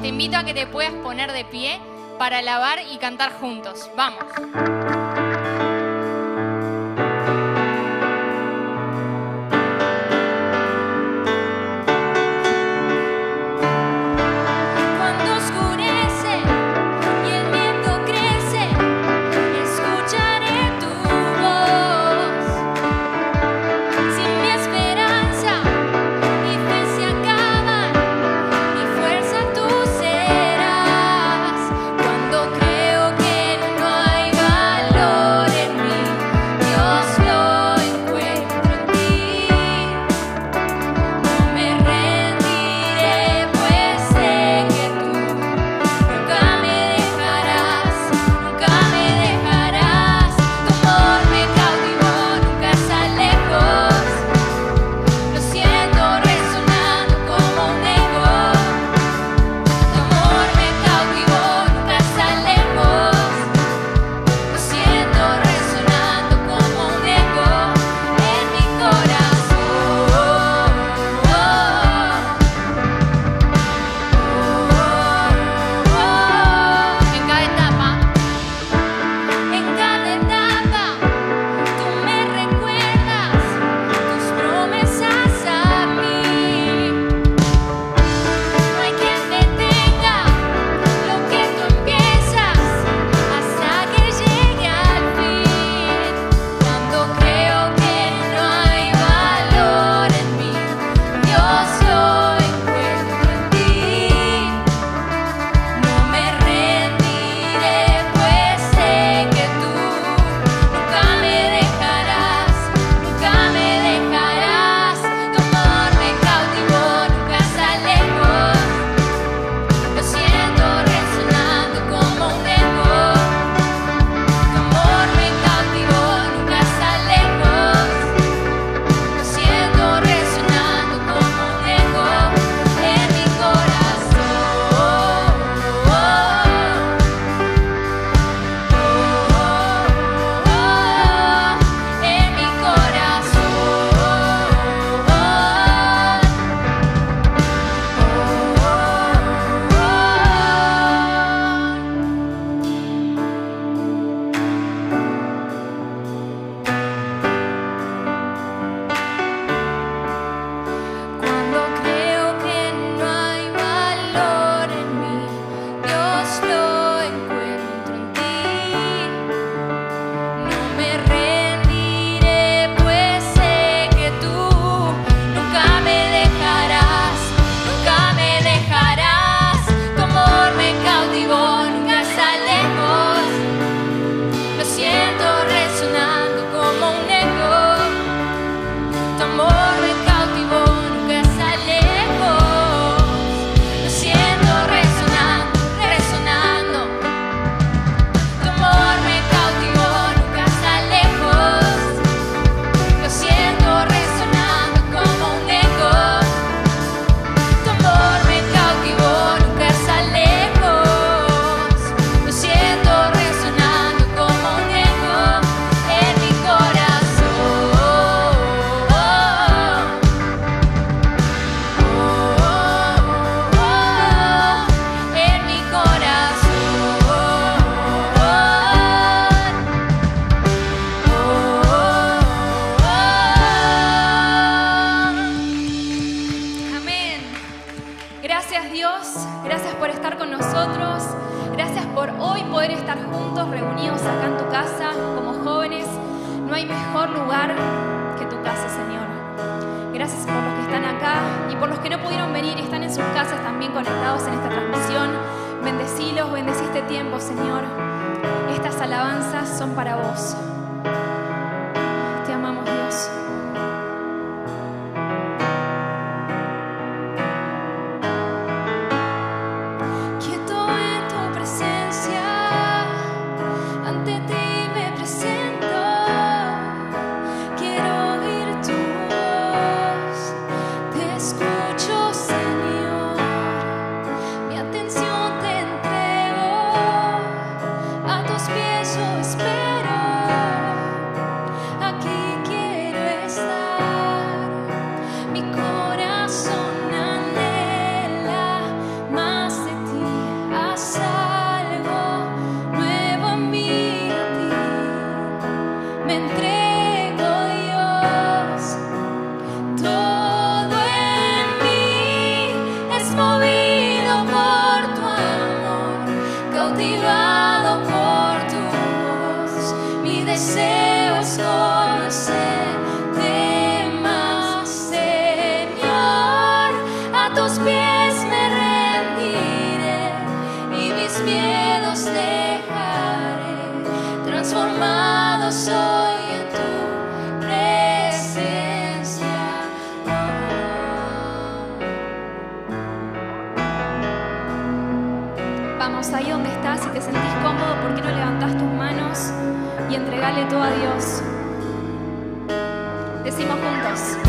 te invito a que te puedas poner de pie para alabar y cantar juntos. Vamos. Todo a Dios? Decimos juntos.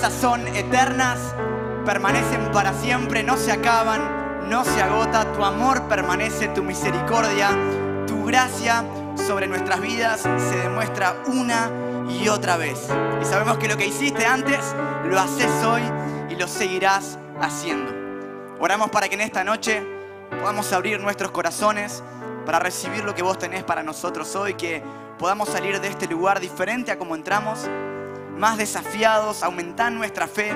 Promesas son eternas, permanecen para siempre, no se acaban, no se agota. Tu amor permanece, tu misericordia, tu gracia sobre nuestras vidas se demuestra una y otra vez. Y sabemos que lo que hiciste antes, lo haces hoy y lo seguirás haciendo. Oramos para que en esta noche podamos abrir nuestros corazones para recibir lo que vos tenés para nosotros hoy, que podamos salir de este lugar diferente a como entramos, más desafiados, aumentar nuestra fe,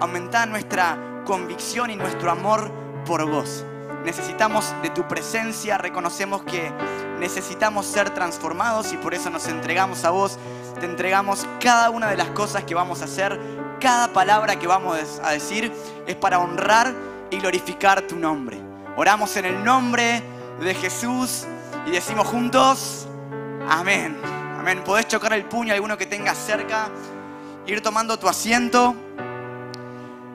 aumentar nuestra convicción y nuestro amor por vos. Necesitamos de tu presencia, reconocemos que necesitamos ser transformados y por eso nos entregamos a vos, te entregamos cada una de las cosas que vamos a hacer, cada palabra que vamos a decir es para honrar y glorificar tu nombre. Oramos en el nombre de Jesús y decimos juntos, amén. Amén. Podés chocar el puño a alguno que tengas cerca, ir tomando tu asiento.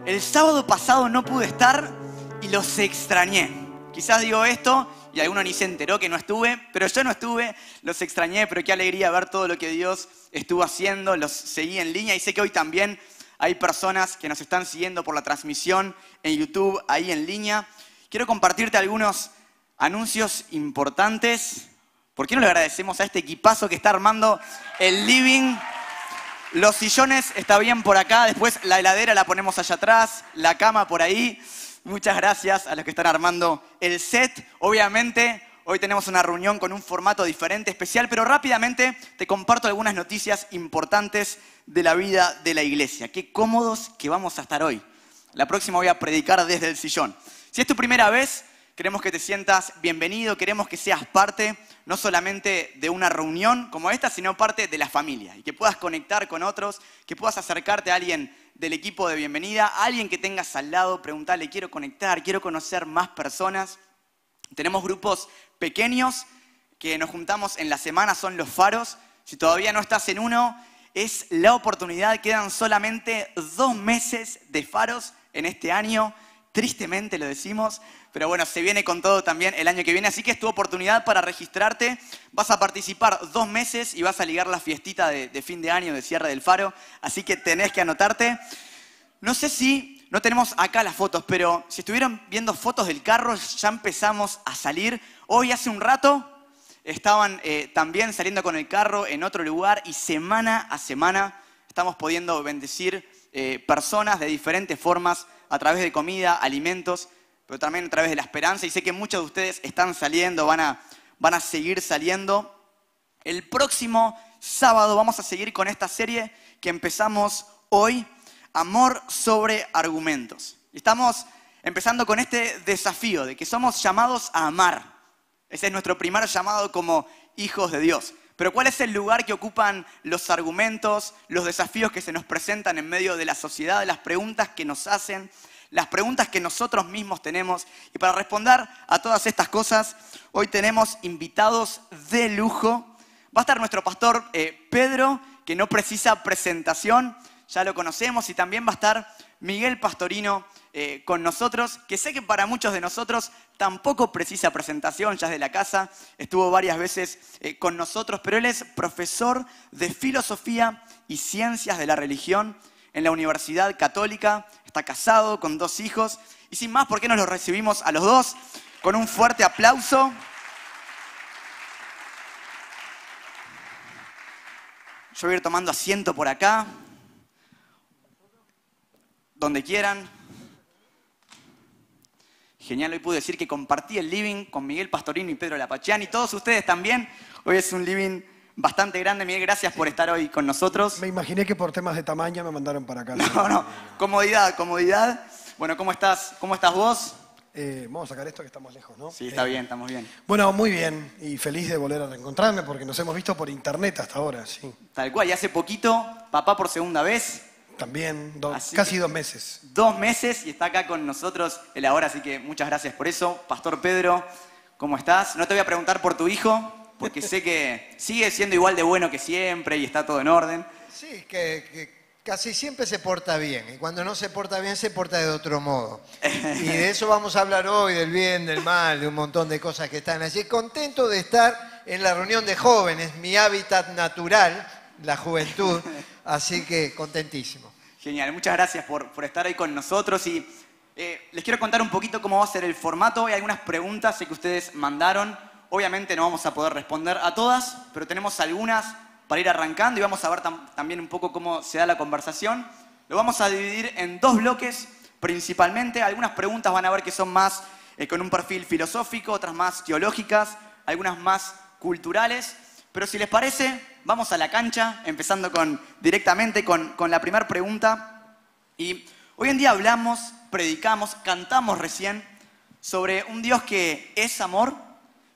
El sábado pasado no pude estar y los extrañé. Quizás digo esto y alguno ni se enteró que no estuve, pero yo no estuve, los extrañé, pero qué alegría ver todo lo que Dios estuvo haciendo, los seguí en línea y sé que hoy también hay personas que nos están siguiendo por la transmisión en YouTube, ahí en línea. Quiero compartirte algunos anuncios importantes. ¿Por qué no le agradecemos a este equipazo que está armando el living? Los sillones está bien por acá, después la heladera la ponemos allá atrás, la cama por ahí. Muchas gracias a los que están armando el set. Obviamente, hoy tenemos una reunión con un formato diferente, especial, pero rápidamente te comparto algunas noticias importantes de la vida de la iglesia. Qué cómodos que vamos a estar hoy. La próxima voy a predicar desde el sillón. Si es tu primera vez, queremos que te sientas bienvenido, queremos que seas parte no solamente de una reunión como esta, sino parte de la familia y que puedas conectar con otros, que puedas acercarte a alguien del equipo de bienvenida, a alguien que tengas al lado, preguntarle, quiero conectar, quiero conocer más personas. Tenemos grupos pequeños que nos juntamos en la semana, son los faros. Si todavía no estás en uno, es la oportunidad, quedan solamente dos meses de faros en este año tristemente lo decimos, pero bueno, se viene con todo también el año que viene, así que es tu oportunidad para registrarte. Vas a participar dos meses y vas a ligar la fiestita de, fin de año, de cierre del faro, así que tenés que anotarte. No sé si, no tenemos acá las fotos, pero si estuvieron viendo fotos del carro, ya empezamos a salir. Hoy hace un rato estaban eh, también saliendo con el carro en otro lugar y semana a semana estamos pudiendo bendecir eh, personas de diferentes formas a través de comida, alimentos, pero también a través de la esperanza. Y sé que muchos de ustedes están saliendo, van a, van a seguir saliendo. El próximo sábado vamos a seguir con esta serie que empezamos hoy, Amor sobre Argumentos. Estamos empezando con este desafío de que somos llamados a amar. Ese es nuestro primer llamado como hijos de Dios. Pero ¿cuál es el lugar que ocupan los argumentos, los desafíos que se nos presentan en medio de la sociedad, las preguntas que nos hacen, las preguntas que nosotros mismos tenemos? Y para responder a todas estas cosas, hoy tenemos invitados de lujo. Va a estar nuestro pastor eh, Pedro, que no precisa presentación, ya lo conocemos, y también va a estar Miguel Pastorino eh, con nosotros, que sé que para muchos de nosotros tampoco precisa presentación, ya es de la casa, estuvo varias veces eh, con nosotros, pero él es profesor de filosofía y ciencias de la religión en la Universidad Católica, está casado con dos hijos, y sin más, ¿por qué no los recibimos a los dos con un fuerte aplauso? Yo voy a ir tomando asiento por acá, donde quieran. Genial, hoy pude decir que compartí el living con Miguel Pastorino y Pedro Lapachiani, y todos ustedes también. Hoy es un living bastante grande. Miguel, gracias por estar hoy con nosotros. Me imaginé que por temas de tamaño me mandaron para acá. No, no, comodidad, comodidad. Bueno, ¿cómo estás? ¿Cómo estás vos? Eh, vamos a sacar esto que estamos lejos, ¿no? Sí, está eh, bien, estamos bien. Bueno, muy bien y feliz de volver a reencontrarme porque nos hemos visto por internet hasta ahora, sí. Tal cual, y hace poquito, papá por segunda vez. También, casi dos meses. Dos meses y está acá con nosotros el ahora, así que muchas gracias por eso. Pastor Pedro, ¿cómo estás? No te voy a preguntar por tu hijo, porque sé que sigue siendo igual de bueno que siempre y está todo en orden. Sí, que, casi siempre se porta bien, y cuando no se porta bien se porta de otro modo. Y de eso vamos a hablar hoy, del bien, del mal, de un montón de cosas que están allí. Contento de estar en la reunión de jóvenes, mi hábitat natural, la juventud, así que contentísimo. Genial, muchas gracias por, por estar ahí con nosotros y eh, les quiero contar un poquito cómo va a ser el formato. Hay algunas preguntas que ustedes mandaron. Obviamente no vamos a poder responder a todas, pero tenemos algunas para ir arrancando y vamos a ver también un poco cómo se da la conversación. Lo vamos a dividir en dos bloques principalmente. Algunas preguntas van a ver que son más eh, con un perfil filosófico, otras más teológicas, algunas más culturales. Pero si les parece, vamos a la cancha, empezando con, directamente con, la primera pregunta. Y hoy en día hablamos, predicamos, cantamos recién sobre un Dios que es amor,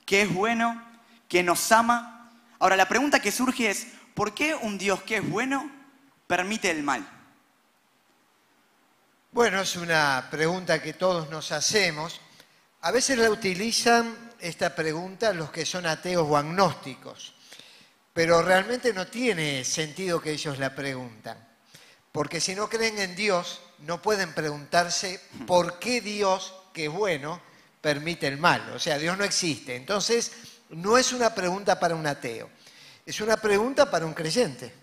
que es bueno, que nos ama. Ahora, la pregunta que surge es, ¿por qué un Dios que es bueno permite el mal? Bueno, es una pregunta que todos nos hacemos. A veces la utilizan esta pregunta los que son ateos o agnósticos. Pero realmente no tiene sentido que ellos la preguntan. Porque si no creen en Dios, no pueden preguntarse por qué Dios, que es bueno, permite el mal. O sea, Dios no existe. Entonces, no es una pregunta para un ateo. Es una pregunta para un creyente.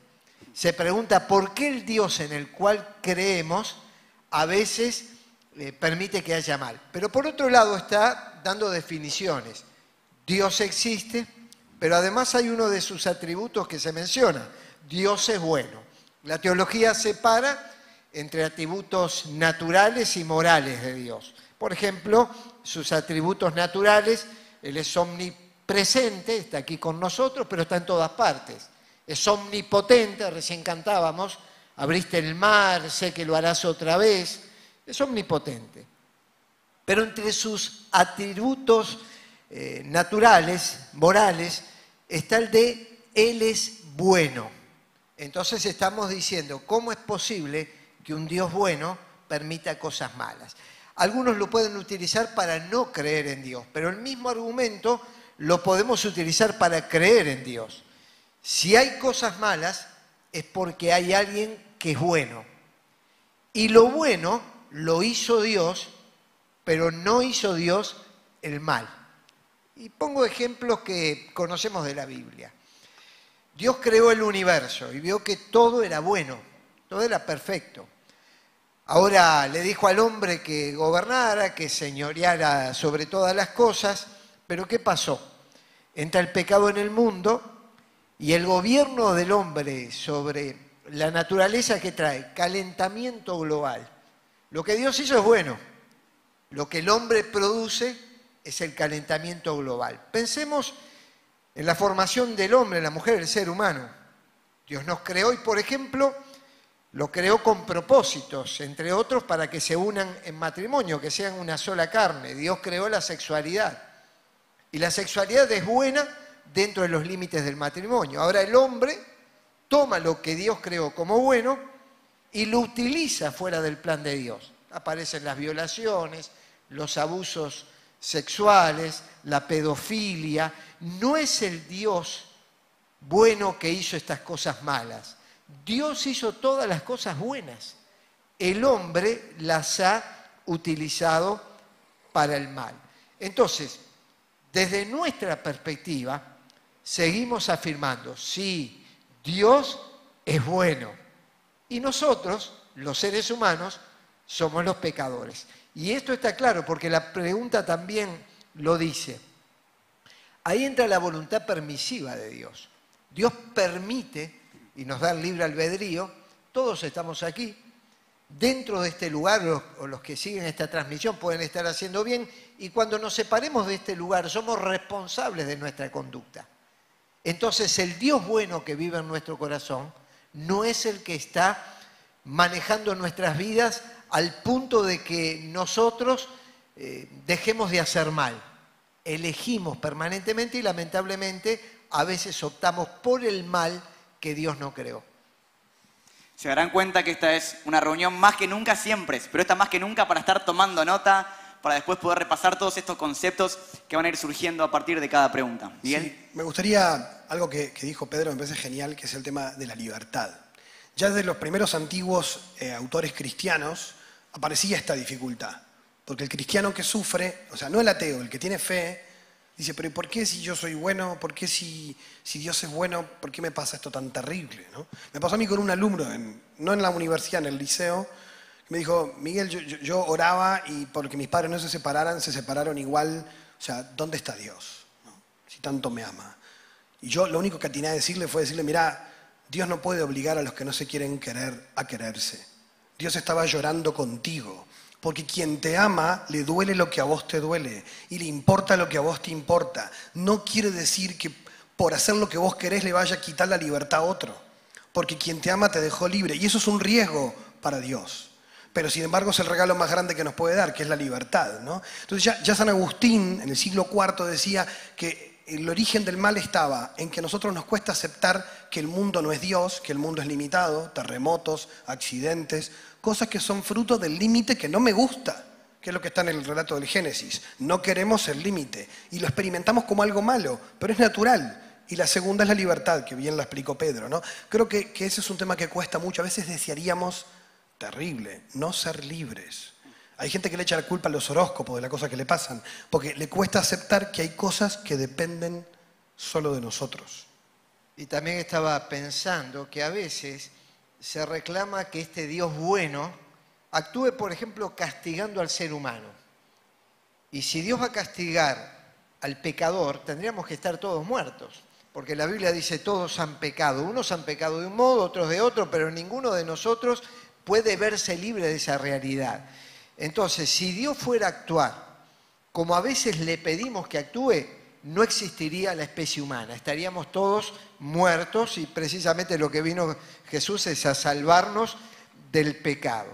Se pregunta por qué el Dios en el cual creemos a veces eh, permite que haya mal. Pero por otro lado está dando definiciones. Dios existe, pero además hay uno de sus atributos que se menciona, Dios es bueno. La teología separa entre atributos naturales y morales de Dios. Por ejemplo, sus atributos naturales, Él es omnipresente, está aquí con nosotros, pero está en todas partes. Es omnipotente, recién cantábamos, abriste el mar, sé que lo harás otra vez, es omnipotente. Pero entre sus atributos eh, naturales, morales, está el de Él es bueno. Entonces estamos diciendo, ¿cómo es posible que un Dios bueno permita cosas malas? Algunos lo pueden utilizar para no creer en Dios, pero el mismo argumento lo podemos utilizar para creer en Dios. Si hay cosas malas, es porque hay alguien que es bueno. Y lo bueno lo hizo Dios, pero no hizo Dios el mal. Y pongo ejemplos que conocemos de la Biblia. Dios creó el universo y vio que todo era bueno, todo era perfecto. Ahora le dijo al hombre que gobernara, que señoreara sobre todas las cosas, pero ¿qué pasó? Entra el pecado en el mundo y el gobierno del hombre sobre la naturaleza que trae calentamiento global. Lo que Dios hizo es bueno, lo que el hombre produce es el calentamiento global. Pensemos en la formación del hombre, la mujer, el ser humano. Dios nos creó y, por ejemplo, lo creó con propósitos, entre otros para que se unan en matrimonio, que sean una sola carne. Dios creó la sexualidad. Y la sexualidad es buena dentro de los límites del matrimonio. Ahora el hombre toma lo que Dios creó como bueno y lo utiliza fuera del plan de Dios. Aparecen las violaciones, los abusos sexuales, la pedofilia. No es el Dios bueno que hizo estas cosas malas. Dios hizo todas las cosas buenas. El hombre las ha utilizado para el mal. Entonces, desde nuestra perspectiva, seguimos afirmando, sí, Dios es bueno. Y nosotros, los seres humanos, somos los pecadores. Y esto está claro porque la pregunta también lo dice. Ahí entra la voluntad permisiva de Dios. Dios permite y nos da libre albedrío. Todos estamos aquí. Dentro de este lugar, o los que siguen esta transmisión pueden estar haciendo bien. Y cuando nos separemos de este lugar, somos responsables de nuestra conducta. Entonces, el Dios bueno que vive en nuestro corazón no es el que está manejando nuestras vidas al punto de que nosotros eh, dejemos de hacer mal. Elegimos permanentemente y lamentablemente a veces optamos por el mal que Dios no creó. Se darán cuenta que esta es una reunión más que nunca siempre, pero esta más que nunca para estar tomando nota, para después poder repasar todos estos conceptos que van a ir surgiendo a partir de cada pregunta. Miguel. me gustaría algo que, que dijo Pedro, me parece genial, que es el tema de la libertad. Ya desde los primeros antiguos eh, autores cristianos aparecía esta dificultad. Porque el cristiano que sufre, o sea, no el ateo, el que tiene fe, Dice, pero ¿y por qué si yo soy bueno? ¿Por qué si, Dios es bueno? ¿Por qué me pasa esto tan terrible? ¿no? Me pasó a mí con un alumno, en- no en la universidad, en el liceo, que me dijo, Miguel, yo, oraba y porque mis padres no se separaran, se separaron igual. O sea, ¿dónde está Dios? Si tanto me ama. Y yo lo único que atiné a decirle fue decirle, mira, Dios no puede obligar a los que no se quieren querer a quererse. Dios estaba llorando contigo. Porque quien te ama le duele lo que a vos te duele y le importa lo que a vos te importa. No quiere decir que por hacer lo que vos querés le vaya a quitar la libertad a otro. Porque quien te ama te dejó libre. Y eso es un riesgo para Dios. Pero sin embargo es el regalo más grande que nos puede dar, que es la libertad. ¿no? Entonces ya, ya San Agustín en el siglo IV decía que el origen del mal estaba en que a nosotros nos cuesta aceptar que el mundo no es Dios, que el mundo es limitado, terremotos, accidentes, cosas que son fruto del límite que no me gusta, que es lo que está en el relato del Génesis. No queremos el límite y lo experimentamos como algo malo, pero es natural. Y la segunda es la libertad, que bien la explicó Pedro. ¿no? Creo que, que ese es un tema que cuesta mucho. A veces desearíamos, terrible, no ser libres. Hay gente que le echa la culpa a los horóscopos de las cosas que le pasan, porque le cuesta aceptar que hay cosas que dependen solo de nosotros. Y también estaba pensando que a veces se reclama que este Dios bueno actúe, por ejemplo, castigando al ser humano. Y si Dios va a castigar al pecador, tendríamos que estar todos muertos. Porque la Biblia dice todos han pecado. Unos han pecado de un modo, otros de otro, pero ninguno de nosotros puede verse libre de esa realidad. Entonces, si Dios fuera a actuar como a veces le pedimos que actúe, no existiría la especie humana. Estaríamos todos muertos y precisamente lo que vino Jesús es a salvarnos del pecado.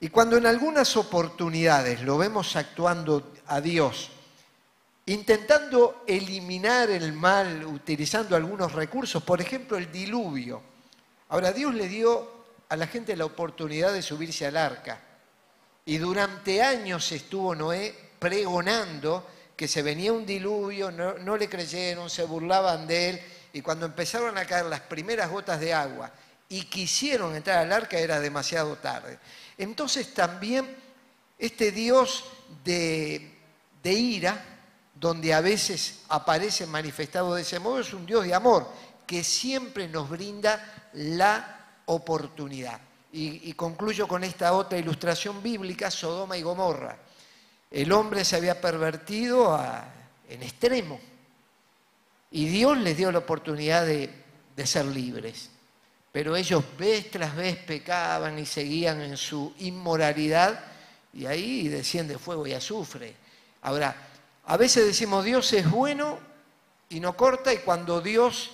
Y cuando en algunas oportunidades lo vemos actuando a Dios, intentando eliminar el mal utilizando algunos recursos, por ejemplo el diluvio. Ahora Dios le dio a la gente la oportunidad de subirse al arca. Y durante años estuvo Noé pregonando que se venía un diluvio, no, no, le creyeron, se burlaban de él, y cuando empezaron a caer las primeras gotas de agua y quisieron entrar al arca era demasiado tarde. Entonces también este Dios de, de ira, donde a veces aparece manifestado de ese modo, es un Dios de amor, que siempre nos brinda la oportunidad. Y, y, concluyo con esta otra ilustración bíblica, Sodoma y Gomorra. El hombre se había pervertido en extremo y Dios les dio la oportunidad de, ser libres. Pero ellos vez tras vez pecaban y seguían en su inmoralidad y ahí desciende fuego y azufre. Ahora, a veces decimos Dios es bueno y no corta y cuando Dios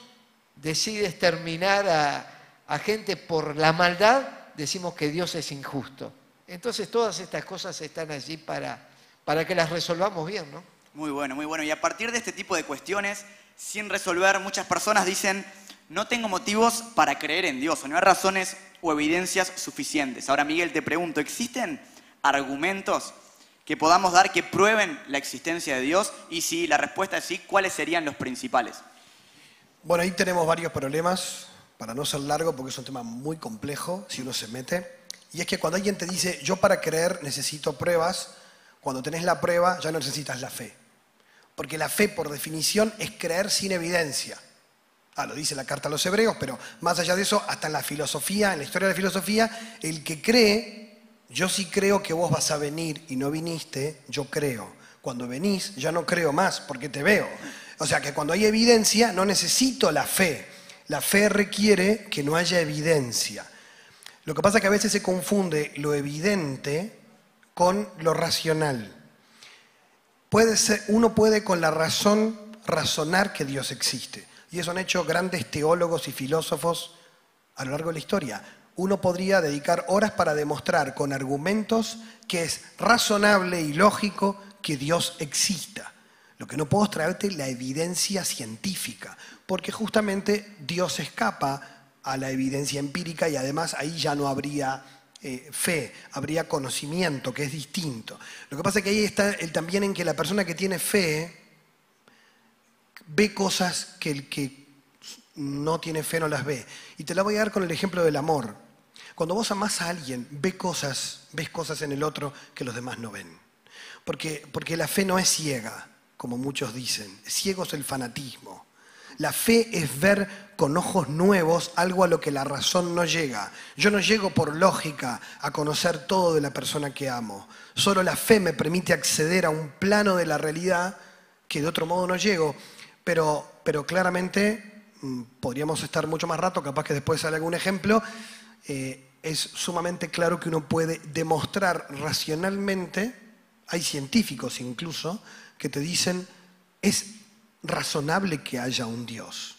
decide exterminar a gente por la maldad, decimos que Dios es injusto. Entonces todas estas cosas están allí para, para que las resolvamos bien, ¿no? Muy bueno, muy bueno. Y a partir de este tipo de cuestiones, sin resolver, muchas personas dicen, no tengo motivos para creer en Dios, o no hay razones o evidencias suficientes. Ahora, Miguel, te pregunto, ¿existen argumentos que podamos dar que prueben la existencia de Dios? Y si la respuesta es sí, ¿cuáles serían los principales? Bueno, ahí tenemos varios problemas, para no ser largo, porque es un tema muy complejo si uno se mete. Y es que cuando alguien te dice, yo para creer necesito pruebas, cuando tenés la prueba ya no necesitas la fe. Porque la fe, por definición, es creer sin evidencia. Ah, lo dice la carta a los hebreos, pero más allá de eso, hasta en la filosofía, en la historia de la filosofía, el que cree, yo sí creo que vos vas a venir y no viniste, yo creo. Cuando venís, ya no creo más porque te veo. O sea que cuando hay evidencia, no necesito la fe. La fe requiere que no haya evidencia. Lo que pasa es que a veces se confunde lo evidente con lo racional. Puede ser, uno puede con la razón razonar que Dios existe. Y eso han hecho grandes teólogos y filósofos a lo largo de la historia. Uno podría dedicar horas para demostrar con argumentos que es razonable y lógico que Dios exista. Lo que no puedo es traerte la evidencia científica, porque justamente Dios escapa a la evidencia empírica y además ahí ya no habría eh, fe, habría conocimiento, que es distinto. Lo que pasa es que ahí está el, también en que la persona que tiene fe ve cosas que el que no tiene fe no las ve. Y te la voy a dar con el ejemplo del amor. Cuando vos amás a alguien, ve cosas, ves cosas en el otro que los demás no ven. Porque, porque la fe no es ciega, como muchos dicen. Ciego es el fanatismo. La fe es ver con ojos nuevos algo a lo que la razón no llega. Yo no llego por lógica a conocer todo de la persona que amo. Solo la fe me permite acceder a un plano de la realidad que de otro modo no llego. Pero, pero claramente mm, podríamos estar mucho más rato, capaz que después sale algún ejemplo. Eh, es sumamente claro que uno puede demostrar racionalmente, hay científicos incluso, que te dicen, es razonable que haya un Dios.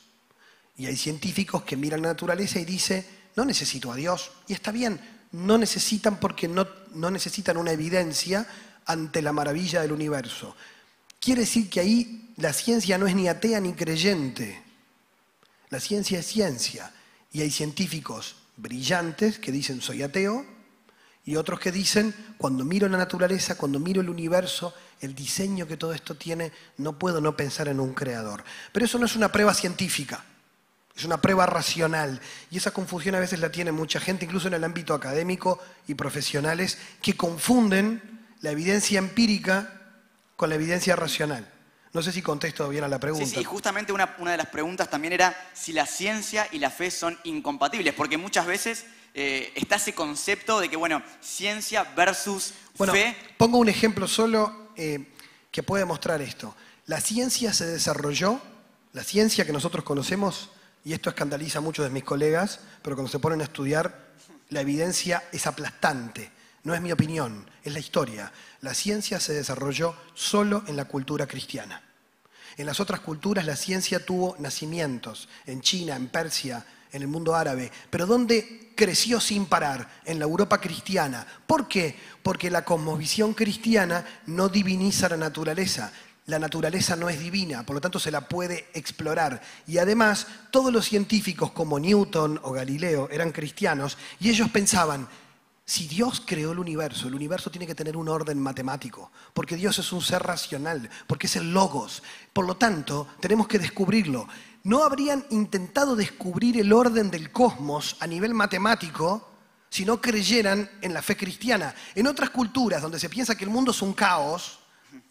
Y hay científicos que miran la naturaleza y dicen, no necesito a Dios. Y está bien, no necesitan porque no, no necesitan una evidencia ante la maravilla del universo. Quiere decir que ahí la ciencia no es ni atea ni creyente. La ciencia es ciencia. Y hay científicos brillantes que dicen soy ateo y otros que dicen cuando miro la naturaleza, cuando miro el universo, el diseño que todo esto tiene, no puedo no pensar en un creador. Pero eso no es una prueba científica, es una prueba racional. Y esa confusión a veces la tiene mucha gente, incluso en el ámbito académico y profesionales, que confunden la evidencia empírica con la evidencia racional. No sé si contesto bien a la pregunta. Sí, sí, justamente una, una de las preguntas también era si la ciencia y la fe son incompatibles, porque muchas veces eh, está ese concepto de que, bueno, ciencia versus Bueno, fe. pongo un ejemplo solo eh, que puede mostrar esto. La ciencia se desarrolló, la ciencia que nosotros conocemos, y esto escandaliza a muchos de mis colegas, pero cuando se ponen a estudiar, la evidencia es aplastante. No es mi opinión, es la historia. La ciencia se desarrolló solo en la cultura cristiana. En las otras culturas la ciencia tuvo nacimientos, en China, en Persia, en el mundo árabe, pero ¿dónde creció sin parar? En la Europa cristiana. ¿Por qué? Porque la cosmovisión cristiana no diviniza la naturaleza. La naturaleza no es divina, por lo tanto se la puede explorar. Y además, todos los científicos como Newton o Galileo eran cristianos y ellos pensaban, si Dios creó el universo, el universo tiene que tener un orden matemático, porque Dios es un ser racional, porque es el logos. Por lo tanto, tenemos que descubrirlo. No habrían intentado descubrir el orden del cosmos a nivel matemático si no creyeran en la fe cristiana. En otras culturas donde se piensa que el mundo es un caos,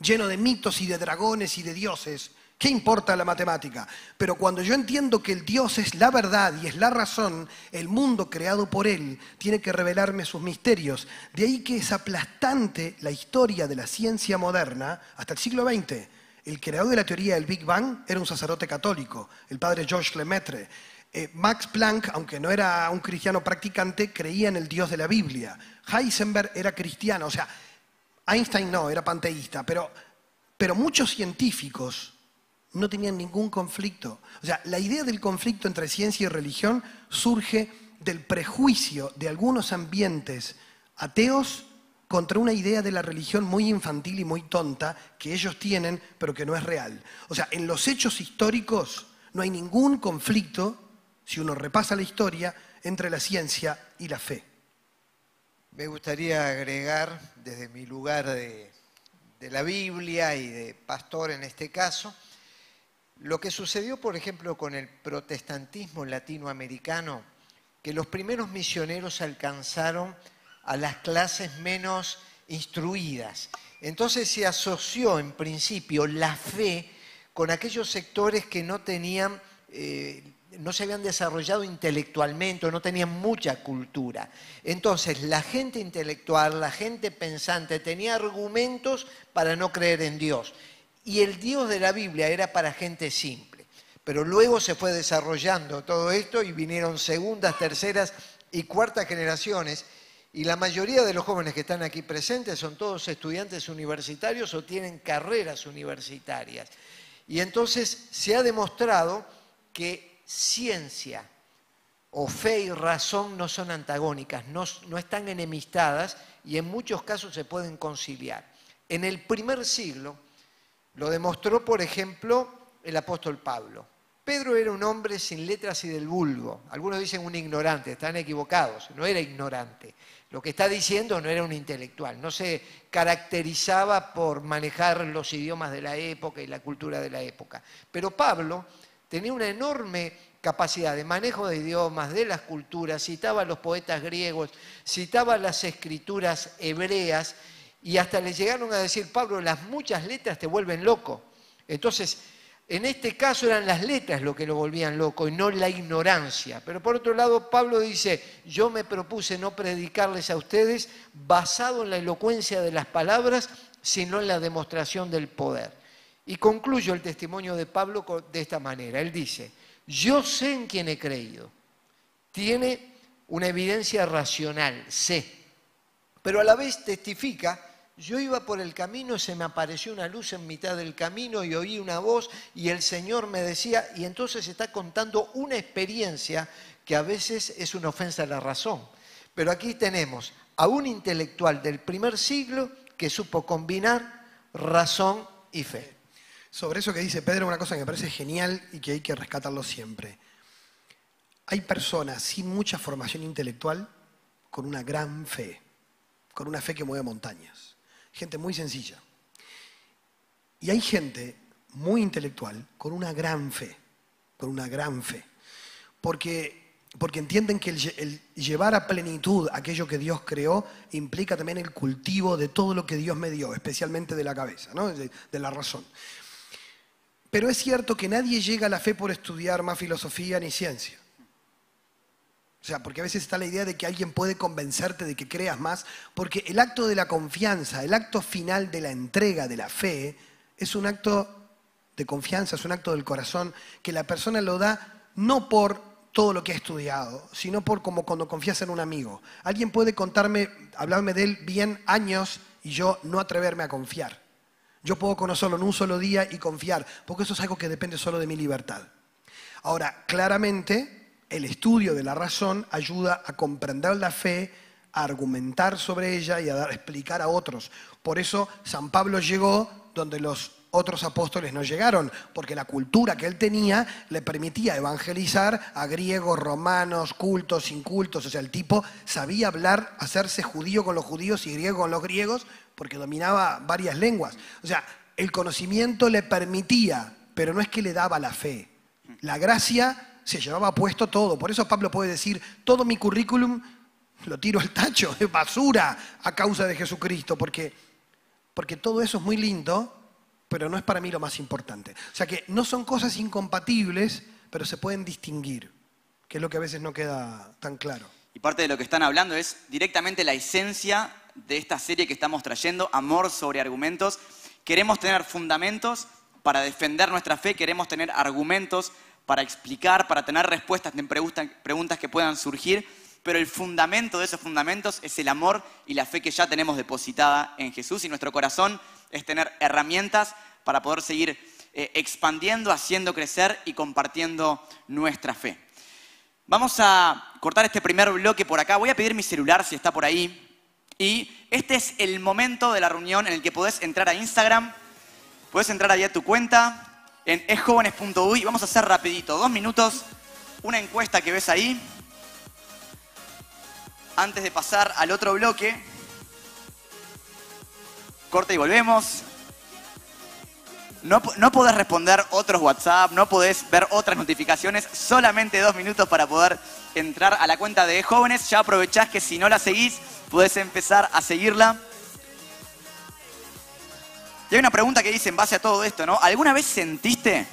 lleno de mitos y de dragones y de dioses, ¿Qué importa la matemática? Pero cuando yo entiendo que el Dios es la verdad y es la razón, el mundo creado por Él tiene que revelarme sus misterios. De ahí que es aplastante la historia de la ciencia moderna hasta el siglo XX. El creador de la teoría del Big Bang era un sacerdote católico, el padre Georges Lemaitre. Eh, Max Planck, aunque no era un cristiano practicante, creía en el Dios de la Biblia. Heisenberg era cristiano, o sea, Einstein no, era panteísta, pero, pero muchos científicos no tenían ningún conflicto. O sea, la idea del conflicto entre ciencia y religión surge del prejuicio de algunos ambientes ateos contra una idea de la religión muy infantil y muy tonta que ellos tienen, pero que no es real. O sea, en los hechos históricos no hay ningún conflicto, si uno repasa la historia, entre la ciencia y la fe. Me gustaría agregar, desde mi lugar de, la Biblia y de pastor en este caso, lo que sucedió, por ejemplo, con el protestantismo latinoamericano, que los primeros misioneros alcanzaron a las clases menos instruidas. Entonces se asoció en principio la fe con aquellos sectores que no tenían, eh, no se habían desarrollado intelectualmente o no tenían mucha cultura. Entonces la gente intelectual, la gente pensante tenía argumentos para no creer en Dios y el Dios de la Biblia era para gente simple. Pero luego se fue desarrollando todo esto y vinieron segundas, terceras y cuartas generaciones y la mayoría de los jóvenes que están aquí presentes son todos estudiantes universitarios o tienen carreras universitarias. Y entonces se ha demostrado que ciencia o fe y razón no son antagónicas, no, no están enemistadas y en muchos casos se pueden conciliar. En el primer siglo, lo demostró, por ejemplo, el apóstol Pablo. Pedro era un hombre sin letras y del vulgo. Algunos dicen un ignorante, están equivocados, no era ignorante. Lo que está diciendo no era un intelectual, no se caracterizaba por manejar los idiomas de la época y la cultura de la época. Pero Pablo tenía una enorme capacidad de manejo de idiomas, de las culturas, citaba a los poetas griegos, citaba las escrituras hebreas y hasta le llegaron a decir, Pablo, las muchas letras te vuelven loco. Entonces, en este caso eran las letras lo que lo volvían loco y no la ignorancia. Pero por otro lado, Pablo dice, yo me propuse no predicarles a ustedes basado en la elocuencia de las palabras, sino en la demostración del poder. Y concluyo el testimonio de Pablo de esta manera. Él dice, yo sé en quién he creído. Tiene una evidencia racional, sé. Pero a la vez testifica yo iba por el camino, se me apareció una luz en mitad del camino y oí una voz y el Señor me decía, y entonces está contando una experiencia que a veces es una ofensa a la razón. Pero aquí tenemos a un intelectual del primer siglo que supo combinar razón y fe. Sobre eso que dice Pedro, una cosa que me parece genial y que hay que rescatarlo siempre. Hay personas sin mucha formación intelectual con una gran fe, con una fe que mueve montañas gente muy sencilla. Y hay gente muy intelectual con una gran fe, con una gran fe. Porque, porque entienden que el, llevar a plenitud aquello que Dios creó implica también el cultivo de todo lo que Dios me dio, especialmente de la cabeza, ¿no? de, de la razón. Pero es cierto que nadie llega a la fe por estudiar más filosofía ni ciencia. O sea, porque a veces está la idea de que alguien puede convencerte de que creas más, porque el acto de la confianza, el acto final de la entrega de la fe, es un acto de confianza, es un acto del corazón que la persona lo da no por todo lo que ha estudiado, sino por como cuando confías en un amigo. Alguien puede contarme, hablarme de él bien años y yo no atreverme a confiar. Yo puedo conocerlo en un solo día y confiar, porque eso es algo que depende solo de mi libertad. Ahora, claramente, el estudio de la razón ayuda a comprender la fe, a argumentar sobre ella y a, explicar a otros. Por eso San Pablo llegó donde los otros apóstoles no llegaron, porque la cultura que él tenía le permitía evangelizar a griegos, romanos, cultos, incultos. O sea, el tipo sabía hablar, hacerse judío con los judíos y griego con los griegos, porque dominaba varias lenguas. O sea, el conocimiento le permitía, pero no es que le daba la fe. La gracia se llevaba puesto todo. Por eso Pablo puede decir, todo mi currículum lo tiro al tacho, es basura a causa de Jesucristo, porque, porque todo eso es muy lindo, pero no es para mí lo más importante. O sea que no son cosas incompatibles, pero se pueden distinguir, que es lo que a veces no queda tan claro. Y parte de lo que están hablando es directamente la esencia de esta serie que estamos trayendo, amor sobre argumentos. Queremos tener fundamentos para defender nuestra fe, queremos tener argumentos para explicar, para tener respuestas en preguntas que puedan surgir, pero el fundamento de esos fundamentos es el amor y la fe que ya tenemos depositada en Jesús y nuestro corazón es tener herramientas para poder seguir eh, expandiendo, haciendo crecer y compartiendo nuestra fe. Vamos a cortar este primer bloque por acá. Voy a pedir mi celular si está por ahí. Y este es el momento de la reunión en el que podés entrar a Instagram, podés entrar ahí a tu cuenta, en esjóvenes.uy. Vamos a hacer rapidito, dos minutos, una encuesta que ves ahí. Antes de pasar al otro bloque. Corta y volvemos. No, no, podés responder otros WhatsApp, no podés ver otras notificaciones, solamente dos minutos para poder entrar a la cuenta de jóvenes. Ya aprovechás que si no la seguís, podés empezar a seguirla. Y hay una pregunta que dice en base a todo esto, ¿no? ¿Alguna vez sentiste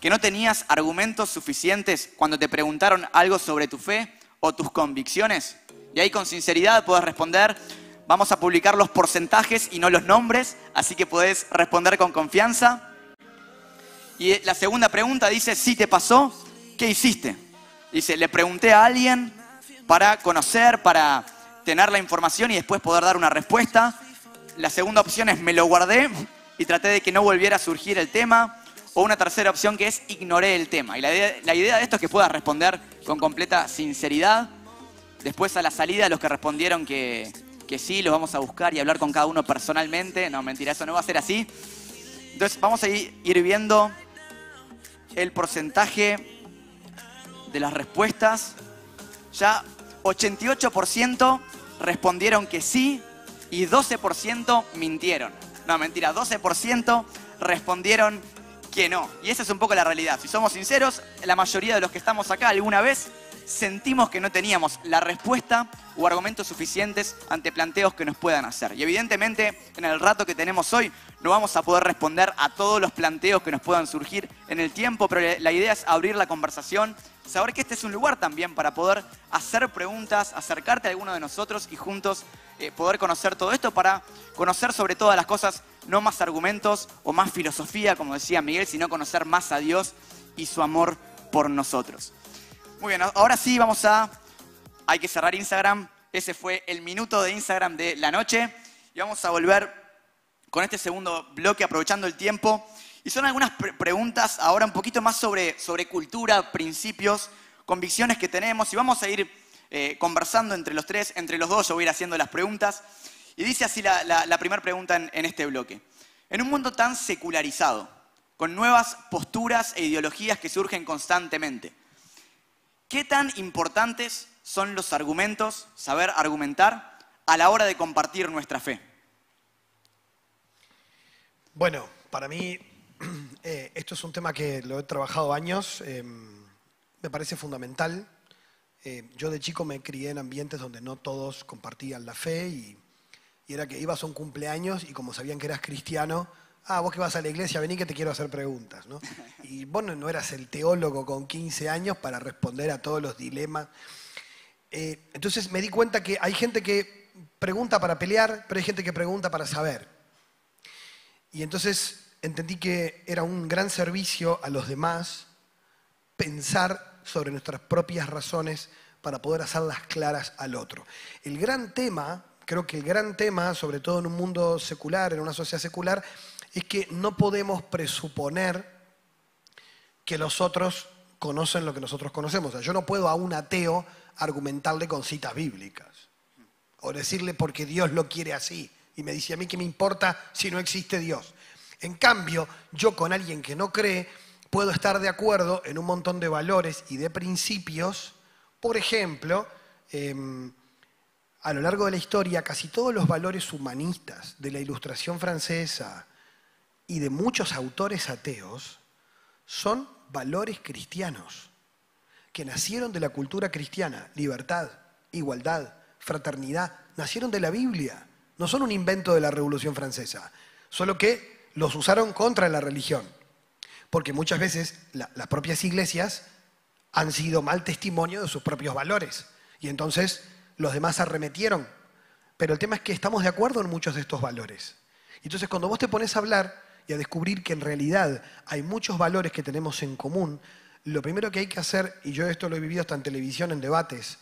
que no tenías argumentos suficientes cuando te preguntaron algo sobre tu fe o tus convicciones? Y ahí con sinceridad puedes responder, vamos a publicar los porcentajes y no los nombres, así que podés responder con confianza. Y la segunda pregunta dice, si te pasó, ¿qué hiciste? Dice, le pregunté a alguien para conocer, para tener la información y después poder dar una respuesta. La segunda opción es me lo guardé y traté de que no volviera a surgir el tema. O una tercera opción que es ignoré el tema. Y la idea, de esto es que puedas responder con completa sinceridad. Después a la salida los que respondieron que, que sí, los vamos a buscar y hablar con cada uno personalmente. No, mentira, eso no va a ser así. Entonces vamos a ir viendo el porcentaje de las respuestas. Ya 88% respondieron que sí, y 12% mintieron. No, mentira, 12% respondieron que no. Y esa es un poco la realidad. Si somos sinceros, la mayoría de los que estamos acá alguna vez sentimos que no teníamos la respuesta o argumentos suficientes ante planteos que nos puedan hacer. Y evidentemente, en el rato que tenemos hoy, no vamos a poder responder a todos los planteos que nos puedan surgir en el tiempo, pero la idea es abrir la conversación, saber que este es un lugar también para poder hacer preguntas, acercarte a alguno de nosotros y juntos eh, poder conocer todo esto para conocer sobre todas las cosas, no más argumentos o más filosofía, como decía Miguel, sino conocer más a Dios y su amor por nosotros. Muy bien, ahora sí vamos a... Hay que cerrar Instagram. Ese fue el minuto de Instagram de la noche. Y vamos a volver con este segundo bloque, aprovechando el tiempo. Y son algunas preguntas ahora un poquito más sobre, sobre cultura, principios, convicciones que tenemos. Y vamos a ir eh, conversando entre los tres, entre los dos. Yo voy a ir haciendo las preguntas. Y dice así la, primera pregunta en este bloque. En un mundo tan secularizado, con nuevas posturas e ideologías que surgen constantemente, ¿Qué tan importantes son los argumentos, saber argumentar, a la hora de compartir nuestra fe? Bueno, para mí eh, esto es un tema que lo he trabajado años, em, me parece fundamental. Eh, yo de chico me crié en ambientes donde no todos compartían la fe y, y era que ibas a un cumpleaños y como sabían que eras cristiano, ah, vos que vas a la iglesia, vení que te quiero hacer preguntas, ¿no? Y vos no eras el teólogo con 15 años para responder a todos los dilemas. Eh, entonces me di cuenta que hay gente que pregunta para pelear, pero hay gente que pregunta para saber. Y entonces entendí que era un gran servicio a los demás pensar sobre nuestras propias razones para poder hacerlas claras al otro. El gran tema, creo que el gran tema, sobre todo en un mundo secular, en una sociedad secular, es que no podemos presuponer que los otros conocen lo que nosotros conocemos. Yo no puedo a un ateo argumentarle con citas bíblicas o decirle porque Dios lo quiere así. Y me dice a mí que me importa si no existe Dios. En cambio, yo con alguien que no cree puedo estar de acuerdo en un montón de valores y de principios. Por ejemplo, em, a lo largo de la historia, casi todos los valores humanistas de la Ilustración francesa, y de muchos autores ateos son valores cristianos, que nacieron de la cultura cristiana, libertad, igualdad, fraternidad, nacieron de la Biblia, no son un invento de la Revolución Francesa, solo que los usaron contra la religión, porque muchas veces las propias iglesias han sido mal testimonio de sus propios valores, y entonces los demás arremetieron. Pero el tema es que estamos de acuerdo en muchos de estos valores. Entonces cuando vos te pones a hablar y a descubrir que en realidad hay muchos valores que tenemos en común, lo primero que hay que hacer, y yo esto lo he vivido hasta en televisión, en debates,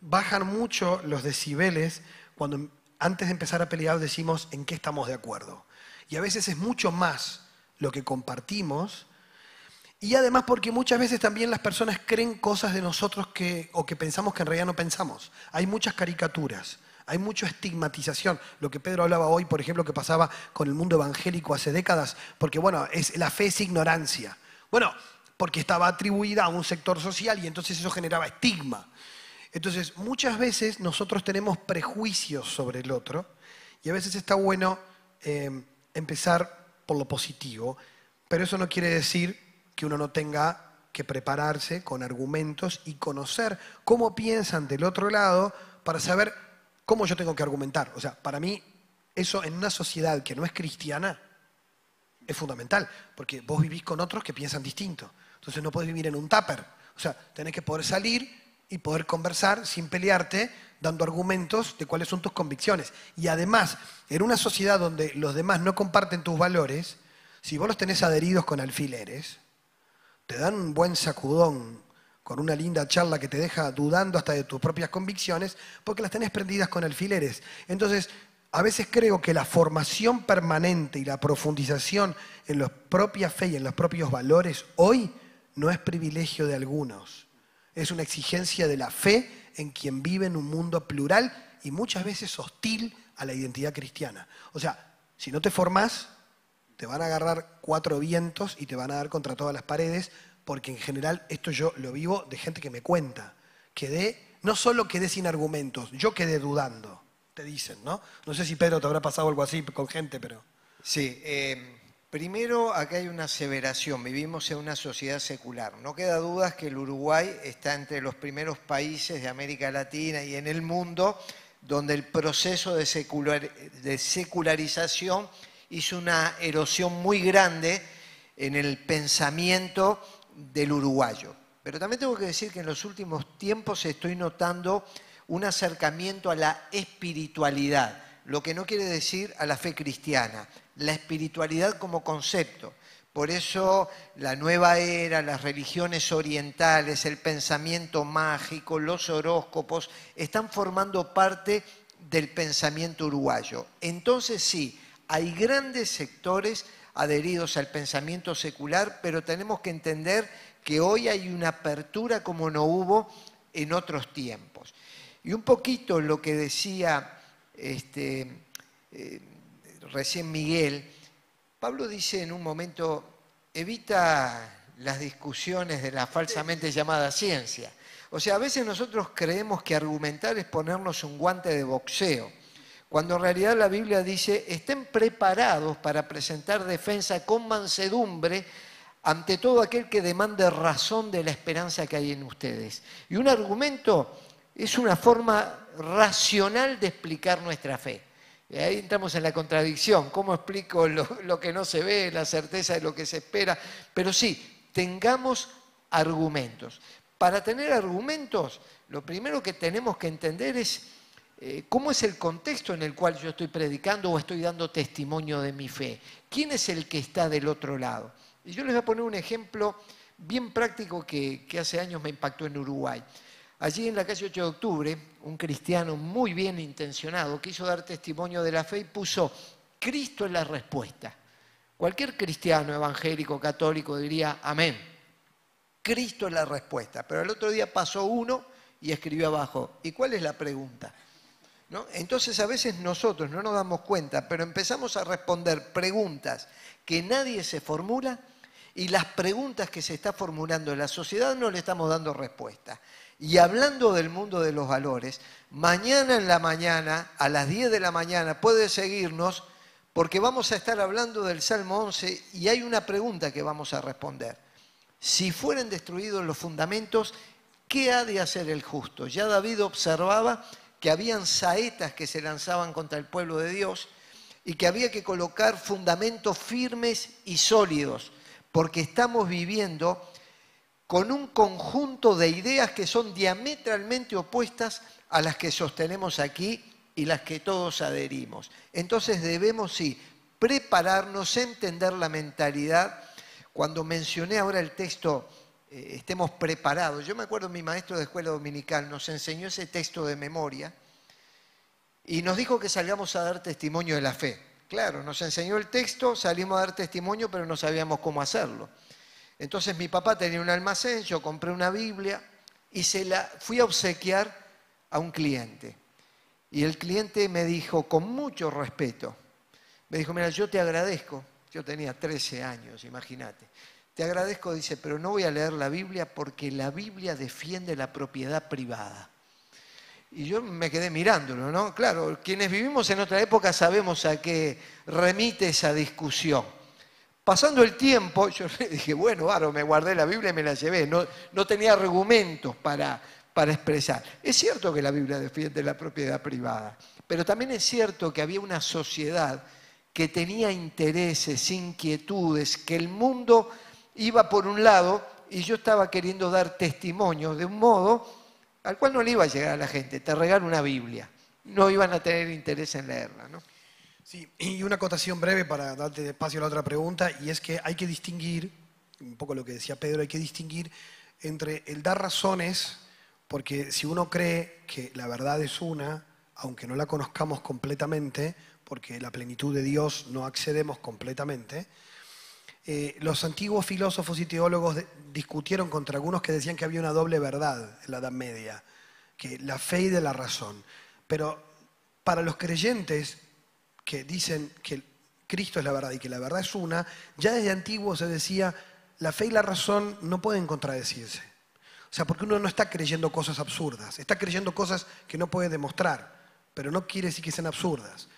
bajan mucho los decibeles cuando antes de empezar a pelear decimos en qué estamos de acuerdo. Y a veces es mucho más lo que compartimos y además porque muchas veces también las personas creen cosas de nosotros que, o que pensamos que en realidad no pensamos. Hay muchas caricaturas hay mucha estigmatización. Lo que Pedro hablaba hoy, por ejemplo, que pasaba con el mundo evangélico hace décadas, porque bueno, es, la fe es ignorancia. Bueno, porque estaba atribuida a un sector social y entonces eso generaba estigma. Entonces, muchas veces nosotros tenemos prejuicios sobre el otro y a veces está bueno eh, empezar por lo positivo, pero eso no quiere decir que uno no tenga que prepararse con argumentos y conocer cómo piensan del otro lado para saber ¿Cómo yo tengo que argumentar? O sea, para mí, eso en una sociedad que no es cristiana es fundamental, porque vos vivís con otros que piensan distinto. Entonces no podés vivir en un tupper. O sea, tenés que poder salir y poder conversar sin pelearte, dando argumentos de cuáles son tus convicciones. Y además, en una sociedad donde los demás no comparten tus valores, si vos los tenés adheridos con alfileres, te dan un buen sacudón con una linda charla que te deja dudando hasta de tus propias convicciones, porque las tenés prendidas con alfileres. Entonces, a veces creo que la formación permanente y la profundización en la propia fe y en los propios valores hoy no es privilegio de algunos. Es una exigencia de la fe en quien vive en un mundo plural y muchas veces hostil a la identidad cristiana. O sea, si no te formás, te van a agarrar cuatro vientos y te van a dar contra todas las paredes porque en general esto yo lo vivo de gente que me cuenta. Quedé, no solo quedé sin argumentos, yo quedé dudando, te dicen, ¿no? No sé si Pedro te habrá pasado algo así con gente, pero... Sí, eh, Primero, acá hay una aseveración, vivimos en una sociedad secular. No queda duda que el Uruguay está entre los primeros países de América Latina y en el mundo donde el proceso de, de secularización hizo una erosión muy grande en el pensamiento del uruguayo. Pero también tengo que decir que en los últimos tiempos estoy notando un acercamiento a la espiritualidad, lo que no quiere decir a la fe cristiana la espiritualidad como concepto. Por eso la nueva era, las religiones orientales, el pensamiento mágico, los horóscopos, están formando parte del pensamiento uruguayo. Entonces sí, hay grandes sectores adheridos al pensamiento secular, pero tenemos que entender que hoy hay una apertura como no hubo en otros tiempos. Y un poquito lo que decía este, eh, recién Miguel, Pablo dice en un momento, evita las discusiones de la falsamente llamada ciencia. O sea, a veces nosotros creemos que argumentar es ponernos un guante de boxeo, cuando en realidad la Biblia dice, estén preparados para presentar defensa con mansedumbre ante todo aquel que demande razón de la esperanza que hay en ustedes. Y un argumento es una forma racional de explicar nuestra fe. Y ahí entramos en la contradicción. ¿Cómo explico lo, que no se ve, la certeza de lo que se espera? Pero sí, tengamos argumentos. Para tener argumentos, lo primero que tenemos que entender es eh, cómo es el contexto en el cual yo estoy predicando o estoy dando testimonio de mi fe. ¿Quién es el que está del otro lado? Y yo les voy a poner un ejemplo bien práctico que hace años me impactó en Uruguay. Allí en la calle 8 de octubre, un cristiano muy bien intencionado quiso dar testimonio de la fe y puso Cristo en la respuesta. Cualquier cristiano evangélico, católico diría amén. Cristo es la respuesta. Pero el otro día pasó uno y escribió abajo, ¿y cuál es la pregunta? Entonces a veces nosotros no nos damos cuenta, pero empezamos a responder preguntas que nadie se formula y las preguntas que se está formulando en la sociedad no le estamos dando respuesta. Y hablando del mundo de los valores, mañana en la mañana, a las 10 de la mañana, puede seguirnos porque vamos a estar hablando del Salmo 11 y hay una pregunta que vamos a responder. Si fueren destruidos los fundamentos, ¿qué ha de hacer el justo? Ya David observaba que habían saetas que se lanzaban contra el pueblo de Dios y que había que colocar fundamentos firmes y sólidos, porque estamos viviendo con un conjunto de ideas que son diametralmente opuestas a las que sostenemos aquí y las que todos adherimos. Entonces debemos, sí, prepararnos, entender la mentalidad. Cuando mencioné ahora el texto, eh, estemos preparados. Yo me acuerdo, mi maestro de escuela dominical nos enseñó ese texto de memoria y nos dijo que salgamos a dar testimonio de la fe. Claro, nos enseñó el texto, salimos a dar testimonio, pero no sabíamos cómo hacerlo. Entonces mi papá tenía un almacén, yo compré una Biblia y se la fui a obsequiar a un cliente. Y el cliente me dijo con mucho respeto, me dijo, mira, yo te agradezco, yo tenía 13 años, imagínate, te agradezco, dice, pero no voy a leer la Biblia porque la Biblia defiende la propiedad privada. Y yo me quedé mirándolo, ¿no? Claro, quienes vivimos en otra época sabemos a qué remite esa discusión. Pasando el tiempo, yo le dije, bueno, Varo, me guardé la Biblia y me la llevé. No, tenía argumentos para, para expresar. Es cierto que la Biblia defiende la propiedad privada, pero también es cierto que había una sociedad que tenía intereses, inquietudes, que el mundo iba por un lado y yo estaba queriendo dar testimonio de un modo al cual no le iba a llegar a la gente. Te regalo una Biblia. No iban a tener interés en leerla, ¿no? Sí, y una acotación breve para darte espacio a la otra pregunta, y es que hay que distinguir, un poco lo que decía Pedro, hay que distinguir entre el dar razones, porque si uno cree que la verdad es una, aunque no la conozcamos completamente, porque la plenitud de Dios no accedemos completamente, eh, los antiguos filósofos y teólogos discutieron contra algunos que decían que había una doble verdad en la Edad Media, que la fe y de la razón. Pero para los creyentes que dicen que Cristo es la verdad y que la verdad es una, ya desde antiguo se decía, la fe y la razón no pueden contradecirse. O sea, porque uno no está creyendo cosas absurdas, está creyendo cosas que no puede demostrar, pero no quiere decir que sean absurdas.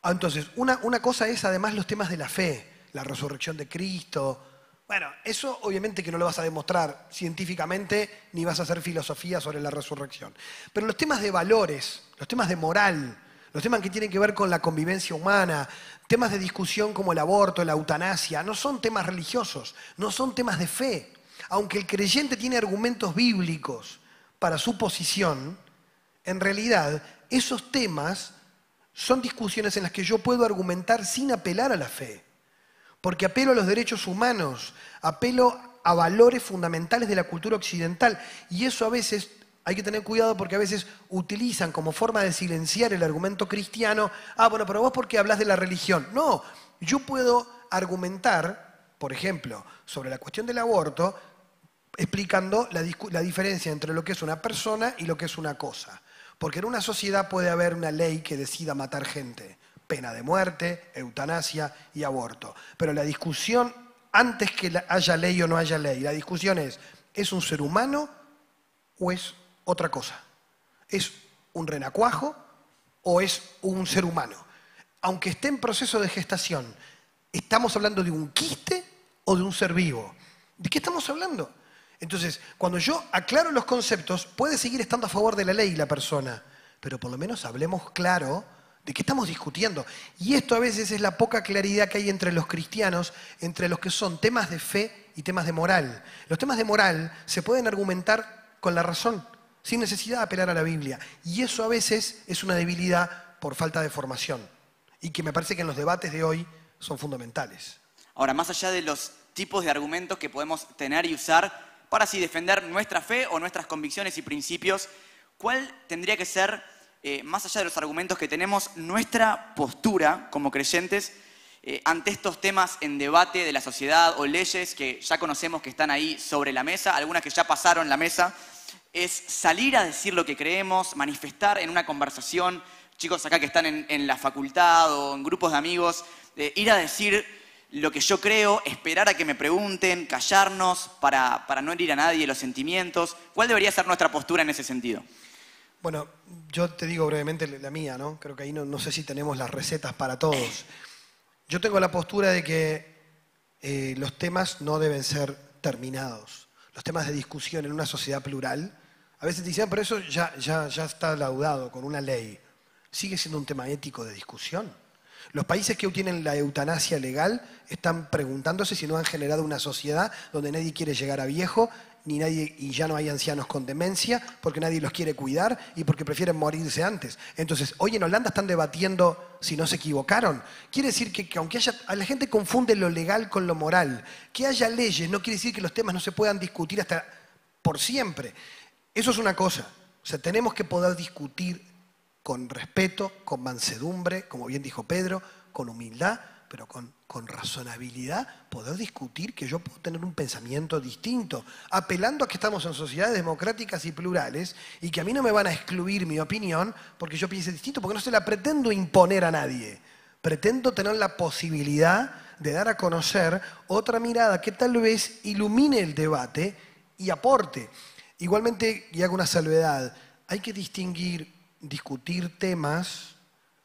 Ah, Entonces, una, una cosa es además los temas de la fe, la resurrección de Cristo. Bueno, eso obviamente que no lo vas a demostrar científicamente ni vas a hacer filosofía sobre la resurrección. Pero los temas de valores, los temas de moral, los temas que tienen que ver con la convivencia humana, temas de discusión como el aborto, la eutanasia, no son temas religiosos, no son temas de fe. Aunque el creyente tiene argumentos bíblicos para su posición, en realidad esos temas son discusiones en las que yo puedo argumentar sin apelar a la fe. Porque apelo a los derechos humanos, apelo a valores fundamentales de la cultura occidental. Y eso a veces hay que tener cuidado porque a veces utilizan como forma de silenciar el argumento cristiano, ah, bueno, pero vos porque hablas de la religión. No, yo puedo argumentar, por ejemplo, sobre la cuestión del aborto, explicando la, la diferencia entre lo que es una persona y lo que es una cosa. Porque en una sociedad puede haber una ley que decida matar gente, pena de muerte, eutanasia y aborto. Pero la discusión, antes que haya ley o no haya ley, la discusión es, ¿es un ser humano o es otra cosa? ¿Es un renacuajo o es un ser humano? Aunque esté en proceso de gestación, ¿estamos hablando de un quiste o de un ser vivo? ¿De qué estamos hablando? Entonces, cuando yo aclaro los conceptos, puede seguir estando a favor de la ley la persona, pero por lo menos hablemos claro de qué estamos discutiendo. Y esto a veces es la poca claridad que hay entre los cristianos, entre los que son temas de fe y temas de moral. Los temas de moral se pueden argumentar con la razón, sin necesidad de apelar a la Biblia. Y eso a veces es una debilidad por falta de formación. Y que me parece que en los debates de hoy son fundamentales. Ahora, más allá de los tipos de argumentos que podemos tener y usar para así defender nuestra fe o nuestras convicciones y principios, ¿cuál tendría que ser, eh, más allá de los argumentos que tenemos, nuestra postura como creyentes eh, ante estos temas en debate de la sociedad o leyes que ya conocemos que están ahí sobre la mesa, algunas que ya pasaron la mesa? Es salir a decir lo que creemos, manifestar en una conversación, chicos acá que están en, la facultad o en grupos de amigos, ir a decir lo que yo creo, esperar a que me pregunten, callarnos para, para no herir a nadie los sentimientos. ¿Cuál debería ser nuestra postura en ese sentido? Bueno, yo te digo brevemente la mía, ¿no? Creo que ahí no, no sé si tenemos las recetas para todos. Yo tengo la postura de que eh, los temas no deben ser terminados. Los temas de discusión en una sociedad plural, a veces dicen, pero eso ya, está laudado con una ley. Sigue siendo un tema ético de discusión. Los países que tienen la eutanasia legal están preguntándose si no han generado una sociedad donde nadie quiere llegar a viejo ni nadie y ya no hay ancianos con demencia porque nadie los quiere cuidar y porque prefieren morirse antes. Entonces, hoy en Holanda están debatiendo si no se equivocaron. Quiere decir que, que aunque haya a la gente confunde lo legal con lo moral, que haya leyes no quiere decir que los temas no se puedan discutir hasta por siempre. Eso es una cosa. O sea, tenemos que poder discutir con respeto, con mansedumbre, como bien dijo Pedro, con humildad, pero con, con, razonabilidad, poder discutir que yo puedo tener un pensamiento distinto, apelando a que estamos en sociedades democráticas y plurales y que a mí no me van a excluir mi opinión porque yo piense distinto, porque no se la pretendo imponer a nadie. Pretendo tener la posibilidad de dar a conocer otra mirada que tal vez ilumine el debate y aporte. Igualmente, y hago una salvedad, hay que distinguir discutir temas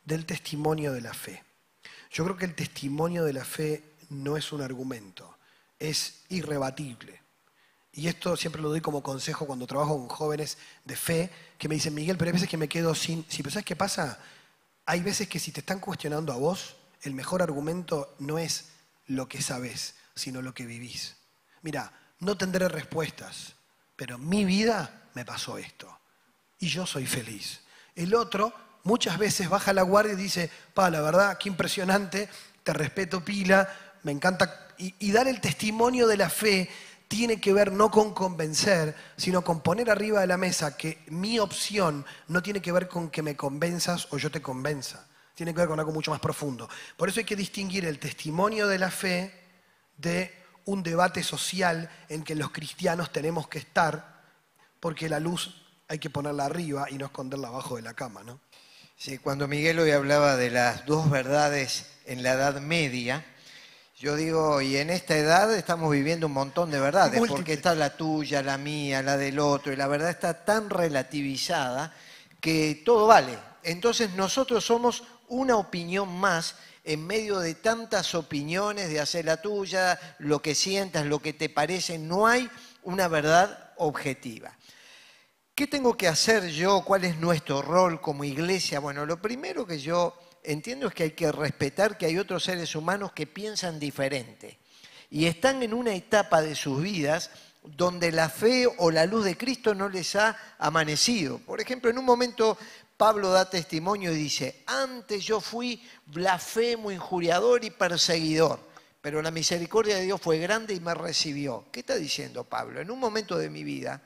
del testimonio de la fe. Yo creo que el testimonio de la fe no es un argumento, es irrebatible. Y esto siempre lo doy como consejo cuando trabajo con jóvenes de fe que me dicen, Miguel, pero hay veces que me quedo sin... Sí, pero ¿sabes qué pasa? Hay veces que si te están cuestionando a vos, el mejor argumento no es lo que sabes, sino lo que vivís. Mira, no tendré respuestas, pero mi vida me pasó esto. Y yo soy feliz. El otro muchas veces baja la guardia y dice, pa, la verdad, qué impresionante, te respeto pila, me encanta. Y, y, dar el testimonio de la fe tiene que ver no con convencer, sino con poner arriba de la mesa que mi opción no tiene que ver con que me convenzas o yo te convenza. Tiene que ver con algo mucho más profundo. Por eso hay que distinguir el testimonio de la fe de un debate social en que los cristianos tenemos que estar, porque la luz hay que ponerla arriba y no esconderla abajo de la cama, ¿no? Sí, cuando Miguel hoy hablaba de las dos verdades en la Edad Media, yo digo, y en esta edad estamos viviendo un montón de verdades, porque está la tuya, la mía, la del otro, y la verdad está tan relativizada que todo vale. Entonces nosotros somos una opinión más en medio de tantas opiniones de hacer la tuya, lo que sientas, lo que te parece. No hay una verdad objetiva. ¿Qué tengo que hacer yo? ¿Cuál es nuestro rol como iglesia? Bueno, lo primero que yo entiendo es que hay que respetar que hay otros seres humanos que piensan diferente y están en una etapa de sus vidas donde la fe o la luz de Cristo no les ha amanecido. Por ejemplo, en un momento Pablo da testimonio y dice, antes yo fui blasfemo, injuriador y perseguidor, pero la misericordia de Dios fue grande y me recibió. ¿Qué está diciendo Pablo? En un momento de mi vida,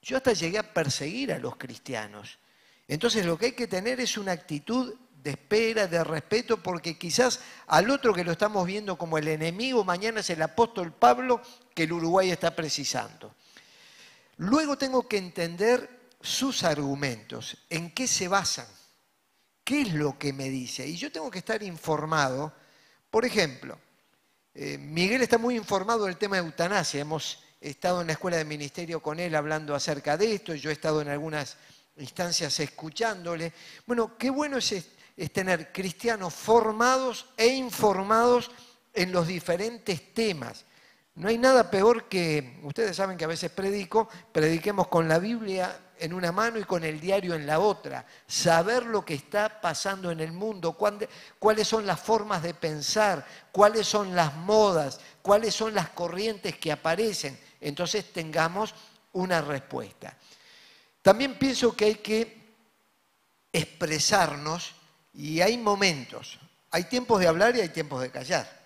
yo hasta llegué a perseguir a los cristianos. Entonces lo que hay que tener es una actitud de espera, de respeto, porque quizás al otro que lo estamos viendo como el enemigo, mañana es el apóstol Pablo que el Uruguay está precisando. Luego tengo que entender sus argumentos, en qué se basan, qué es lo que me dice. Y yo tengo que estar informado. Por ejemplo, eh, Miguel está muy informado del tema de eutanasia. Hemos he estado en la escuela de ministerio con él hablando acerca de esto, yo he estado en algunas instancias escuchándole. Bueno, qué bueno es, tener cristianos formados e informados en los diferentes temas. No hay nada peor que, ustedes saben que a veces predico, prediquemos con la Biblia en una mano y con el diario en la otra. Saber lo que está pasando en el mundo, cuáles son las formas de pensar, cuáles son las modas, cuáles son las corrientes que aparecen entonces tengamos una respuesta. También pienso que hay que expresarnos y hay momentos, hay tiempos de hablar y hay tiempos de callar.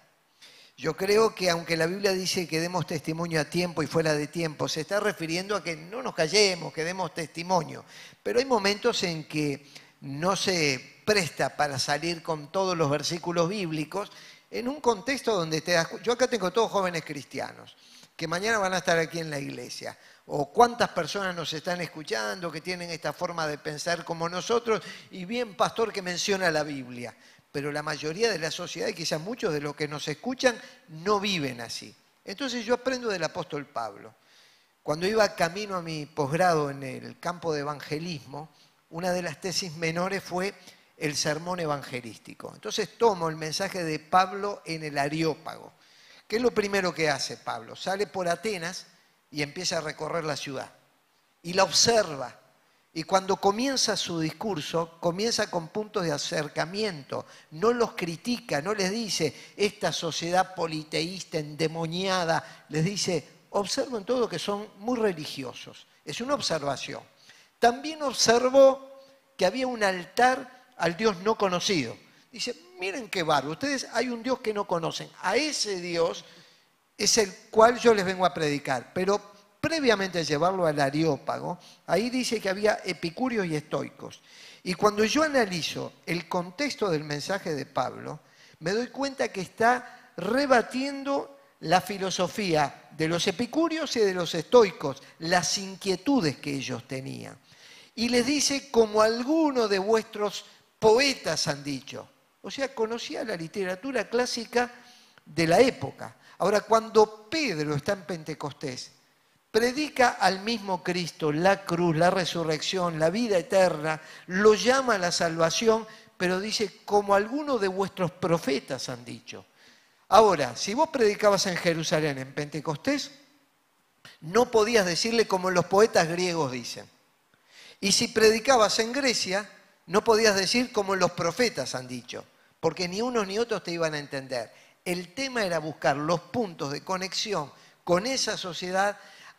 Yo creo que aunque la Biblia dice que demos testimonio a tiempo y fuera de tiempo, se está refiriendo a que no nos callemos, que demos testimonio. Pero hay momentos en que no se presta para salir con todos los versículos bíblicos en un contexto donde te das... Yo acá tengo todos jóvenes cristianos que mañana van a estar aquí en la iglesia. O cuántas personas nos están escuchando que tienen esta forma de pensar como nosotros. Y bien, pastor, que menciona la Biblia. Pero la mayoría de la sociedad, y quizás muchos de los que nos escuchan, no viven así. Entonces yo aprendo del apóstol Pablo. Cuando iba camino a mi posgrado en el campo de evangelismo, una de las tesis menores fue el sermón evangelístico. Entonces tomo el mensaje de Pablo en el Areópago. ¿Qué es lo primero que hace Pablo? Sale por Atenas y empieza a recorrer la ciudad. Y la observa. Y cuando comienza su discurso, comienza con puntos de acercamiento. No los critica, no les dice, esta sociedad politeísta, endemoniada, les dice, observen todo que son muy religiosos. Es una observación. También observó que había un altar al Dios no conocido. Dice, miren qué barro, ustedes hay un Dios que no conocen. A ese Dios es el cual yo les vengo a predicar. Pero previamente a llevarlo al Areópago, ahí dice que había epicúreos y estoicos. Y cuando yo analizo el contexto del mensaje de Pablo, me doy cuenta que está rebatiendo la filosofía de los epicúreos y de los estoicos, las inquietudes que ellos tenían. Y les dice, como algunos de vuestros poetas han dicho, o sea, conocía la literatura clásica de la época. Ahora, cuando Pedro está en Pentecostés, predica al mismo Cristo la cruz, la resurrección, la vida eterna, lo llama a la salvación, pero dice, como algunos de vuestros profetas han dicho. Ahora, si vos predicabas en Jerusalén, en Pentecostés, no podías decirle como los poetas griegos dicen. Y si predicabas en Grecia, no podías decir como los profetas han dicho porque ni unos ni otros te iban a entender. El tema era buscar los puntos de conexión con esa sociedad.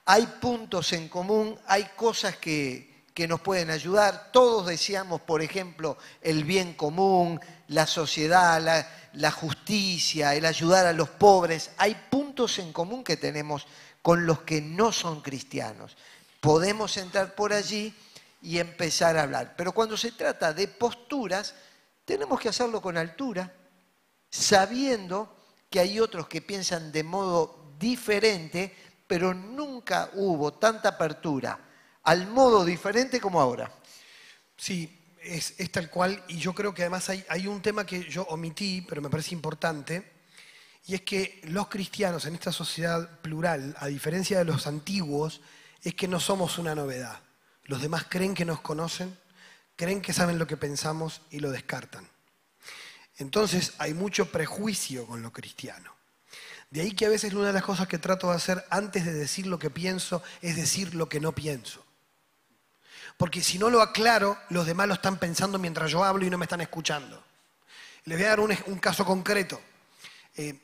Hay puntos en común, hay cosas que, nos pueden ayudar. Todos deseamos, por ejemplo, el bien común, la sociedad, la, la justicia, el ayudar a los pobres. Hay puntos en común que tenemos con los que no son cristianos. Podemos entrar por allí y empezar a hablar. Pero cuando se trata de posturas, tenemos que hacerlo con altura, sabiendo que hay otros que piensan de modo diferente, pero nunca hubo tanta apertura al modo diferente como ahora. Sí, es, tal cual, y yo creo que además hay, hay un tema que yo omití, pero me parece importante, y es que los cristianos en esta sociedad plural, a diferencia de los antiguos, es que no somos una novedad. Los demás creen que nos conocen, creen que saben lo que pensamos y lo descartan. Entonces hay mucho prejuicio con lo cristiano. De ahí que a veces una de las cosas que trato de hacer antes de decir lo que pienso es decir lo que no pienso. Porque si no lo aclaro, los demás lo están pensando mientras yo hablo y no me están escuchando. Les voy a dar un, caso concreto. Eh,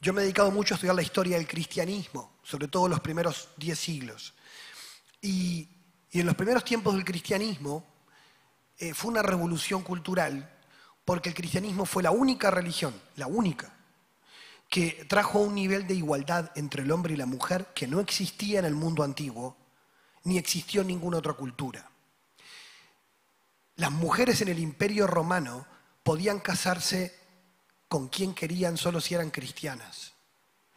yo me he dedicado mucho a estudiar la historia del cristianismo, sobre todo los primeros diez siglos. Y, y en los primeros tiempos del cristianismo eh, fue una revolución cultural porque el cristianismo fue la única religión, la única, que trajo un nivel de igualdad entre el hombre y la mujer que no existía en el mundo antiguo, ni existió en ninguna otra cultura. Las mujeres en el imperio romano podían casarse con quien querían solo si eran cristianas.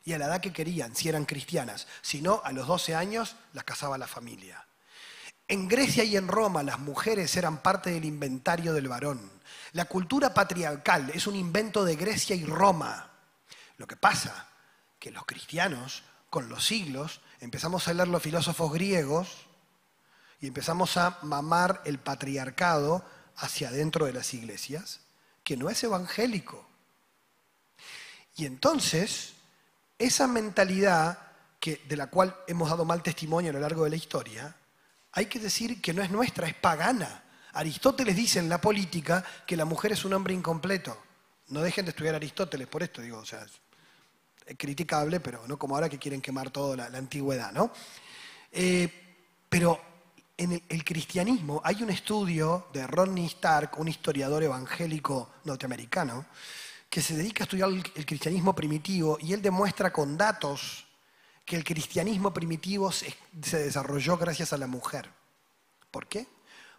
Y a la edad que querían, si eran cristianas. Si no, a los 12 años las casaba la familia. En Grecia y en Roma las mujeres eran parte del inventario del varón. La cultura patriarcal es un invento de Grecia y Roma. Lo que pasa que los cristianos, con los siglos, empezamos a leer los filósofos griegos y empezamos a mamar el patriarcado hacia adentro de las iglesias, que no es evangélico. Y entonces, esa mentalidad que, de la cual hemos dado mal testimonio a lo largo de la historia, hay que decir que no es nuestra, es pagana. Aristóteles dice en la política que la mujer es un hombre incompleto. No dejen de estudiar Aristóteles por esto, digo, o sea, criticable, pero no como ahora que quieren quemar toda la, antigüedad, ¿no? Eh, pero en el, cristianismo hay un estudio de Rodney Stark, un historiador evangélico norteamericano, que se dedica a estudiar el, cristianismo primitivo y él demuestra con datos que el cristianismo primitivo se desarrolló gracias a la mujer. ¿Por qué?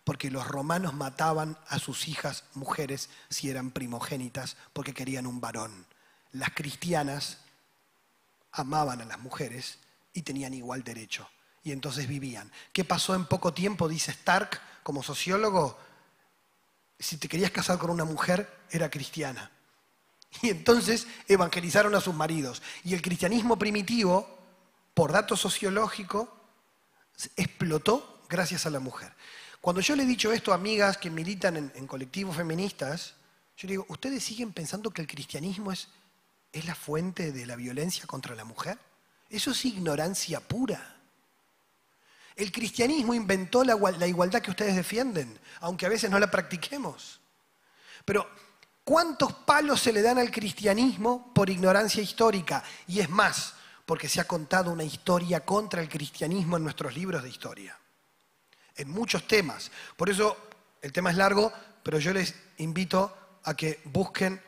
Porque los romanos mataban a sus hijas mujeres si eran primogénitas porque querían un varón. Las cristianas amaban a las mujeres y tenían igual derecho. Y entonces vivían. ¿Qué pasó en poco tiempo? Dice Stark, como sociólogo, si te querías casar con una mujer, era cristiana. Y entonces evangelizaron a sus maridos. Y el cristianismo primitivo, por dato sociológico, explotó gracias a la mujer. Cuando yo le he dicho esto a amigas que militan en, en colectivos feministas, yo digo, ¿ustedes siguen pensando que el cristianismo es, es la fuente de la violencia contra la mujer? Eso es ignorancia pura. El cristianismo inventó la, igualdad que ustedes defienden, aunque a veces no la practiquemos. Pero, ¿cuántos palos se le dan al cristianismo por ignorancia histórica? Y es más, porque se ha contado una historia contra el cristianismo en nuestros libros de historia. En muchos temas. Por eso, el tema es largo, pero yo les invito a que busquen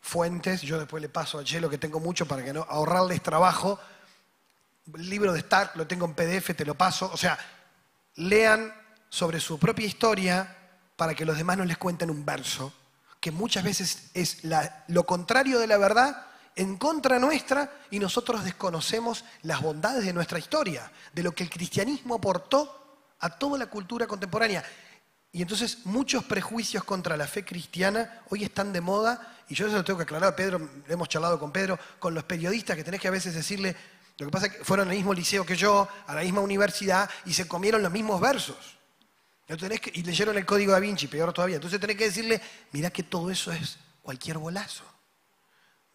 fuentes. Yo después le paso a Chelo, que tengo mucho para que no ahorrarles trabajo el libro de Stark lo tengo en PDF, te lo paso. O sea, lean sobre su propia historia para que los demás no les cuenten un verso, que muchas veces es lo contrario de la verdad en contra nuestra y nosotros desconocemos las bondades de nuestra historia, de lo que el cristianismo aportó a toda la cultura contemporánea. Y entonces muchos prejuicios contra la fe cristiana hoy están de moda, y yo eso lo tengo que aclarar Pedro, hemos charlado con Pedro, con los periodistas que tenés que a veces decirle, lo que pasa es que fueron al mismo liceo que yo, a la misma universidad, y se comieron los mismos versos. Y leyeron el código da Vinci, peor todavía. Entonces tenés que decirle, mira que todo eso es cualquier bolazo.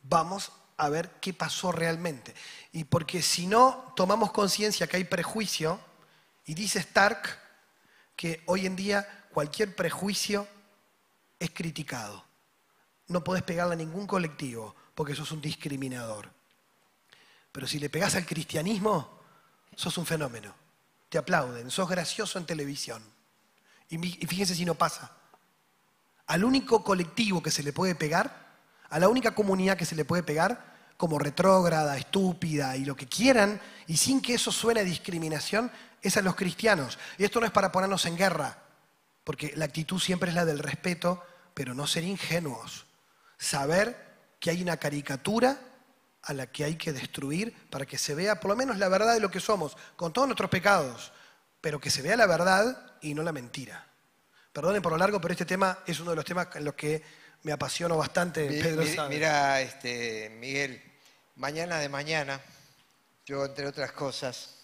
Vamos a ver qué pasó realmente. Y porque si no tomamos conciencia que hay prejuicio, y dice Stark que hoy en día cualquier prejuicio es criticado. No podés pegarle a ningún colectivo porque sos un discriminador. Pero si le pegás al cristianismo, sos un fenómeno. Te aplauden, sos gracioso en televisión. Y fíjense si no pasa. Al único colectivo que se le puede pegar, a la única comunidad que se le puede pegar, como retrógrada, estúpida y lo que quieran, y sin que eso suene discriminación, es a los cristianos. Y esto no es para ponernos en guerra, porque la actitud siempre es la del respeto, pero no ser ingenuos. Saber que hay una caricatura a la que hay que destruir para que se vea por lo menos la verdad de lo que somos, con todos nuestros pecados, pero que se vea la verdad y no la mentira. Perdonen por lo largo, pero este tema es uno de los temas en los que me apasiono bastante, mi, Pedro mi. Mira, este, Miguel, mañana de mañana, yo entre otras cosas,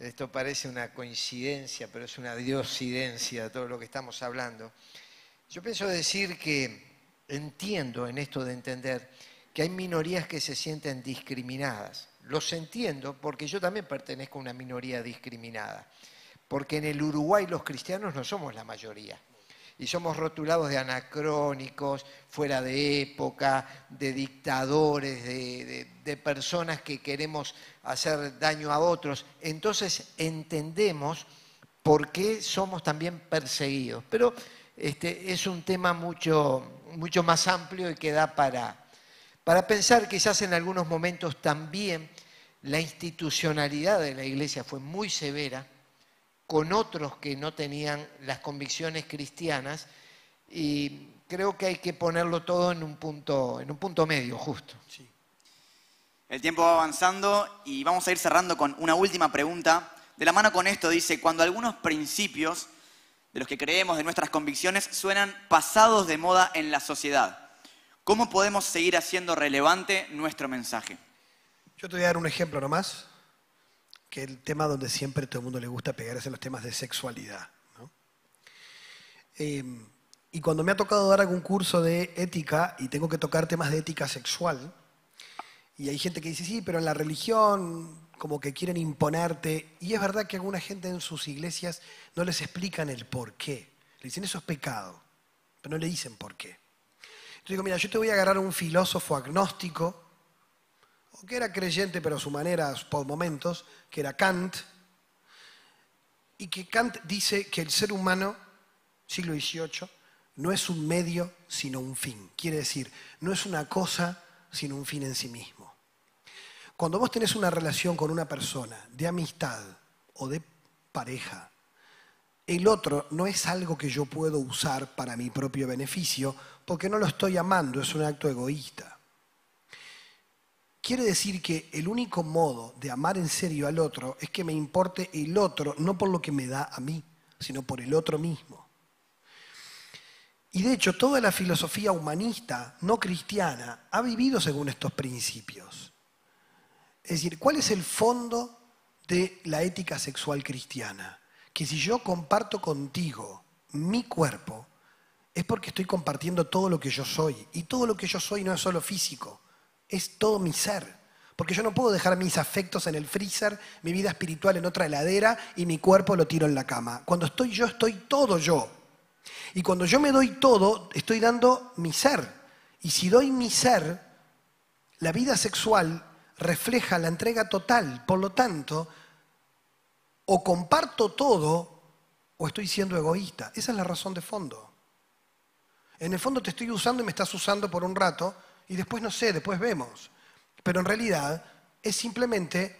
esto parece una coincidencia, pero es una diosidencia todo lo que estamos hablando. Yo pienso decir que entiendo en esto de entender que hay minorías que se sienten discriminadas. Los entiendo porque yo también pertenezco a una minoría discriminada. Porque en el Uruguay los cristianos no somos la mayoría. Y somos rotulados de anacrónicos, fuera de época, de dictadores, de, personas que queremos hacer daño a otros. Entonces entendemos por qué somos también perseguidos. Pero este, es un tema mucho, mucho más amplio y que da para, para pensar quizás en algunos momentos también la institucionalidad de la iglesia fue muy severa con otros que no tenían las convicciones cristianas y creo que hay que ponerlo todo en un punto, en un punto medio, justo. El tiempo va avanzando y vamos a ir cerrando con una última pregunta. De la mano con esto dice, cuando algunos principios de los que creemos, de nuestras convicciones, suenan pasados de moda en la sociedad, ¿cómo podemos seguir haciendo relevante nuestro mensaje? Yo te voy a dar un ejemplo nomás, que el tema donde siempre todo el mundo le gusta pegar es los temas de sexualidad. Em, y cuando me ha tocado dar algún curso de ética y tengo que tocar temas de ética sexual, y hay gente que dice, sí, pero en la religión como que quieren imponerte, y es verdad que alguna gente en sus iglesias no les explican el por qué. Le dicen, eso es pecado, pero no le dicen por qué. Yo digo, mira, yo te voy a agarrar a un filósofo agnóstico que era creyente pero a su manera por momentos, que era Kant, y que Kant dice que el ser humano, siglo XVIII, no es un medio sino un fin. Quiere decir, no es una cosa sino un fin en sí mismo. Cuando vos tenés una relación con una persona de amistad o de pareja, el otro no es algo que yo puedo usar para mi propio beneficio porque no lo estoy amando, es un acto egoísta. Quiere decir que el único modo de amar en serio al otro es que me importe el otro, no por lo que me da a mí, sino por el otro mismo. Y de hecho, toda la filosofía humanista no cristiana ha vivido según estos principios. Es decir, ¿cuál es el fondo de la ética sexual cristiana? Que si yo comparto contigo mi cuerpo, es porque estoy compartiendo todo lo que yo soy. Y todo lo que yo soy no es solo físico, es todo mi ser. Porque yo no puedo dejar mis afectos en el freezer, mi vida espiritual en otra heladera y mi cuerpo lo tiro en la cama. Cuando estoy yo, estoy todo yo. Y cuando yo me doy todo, estoy dando mi ser. Y si doy mi ser, la vida sexual refleja la entrega total. Por lo tanto, o comparto todo o estoy siendo egoísta. Esa es la razón de fondo. En el fondo te estoy usando y me estás usando por un rato y después no sé, después vemos. Pero en realidad es simplemente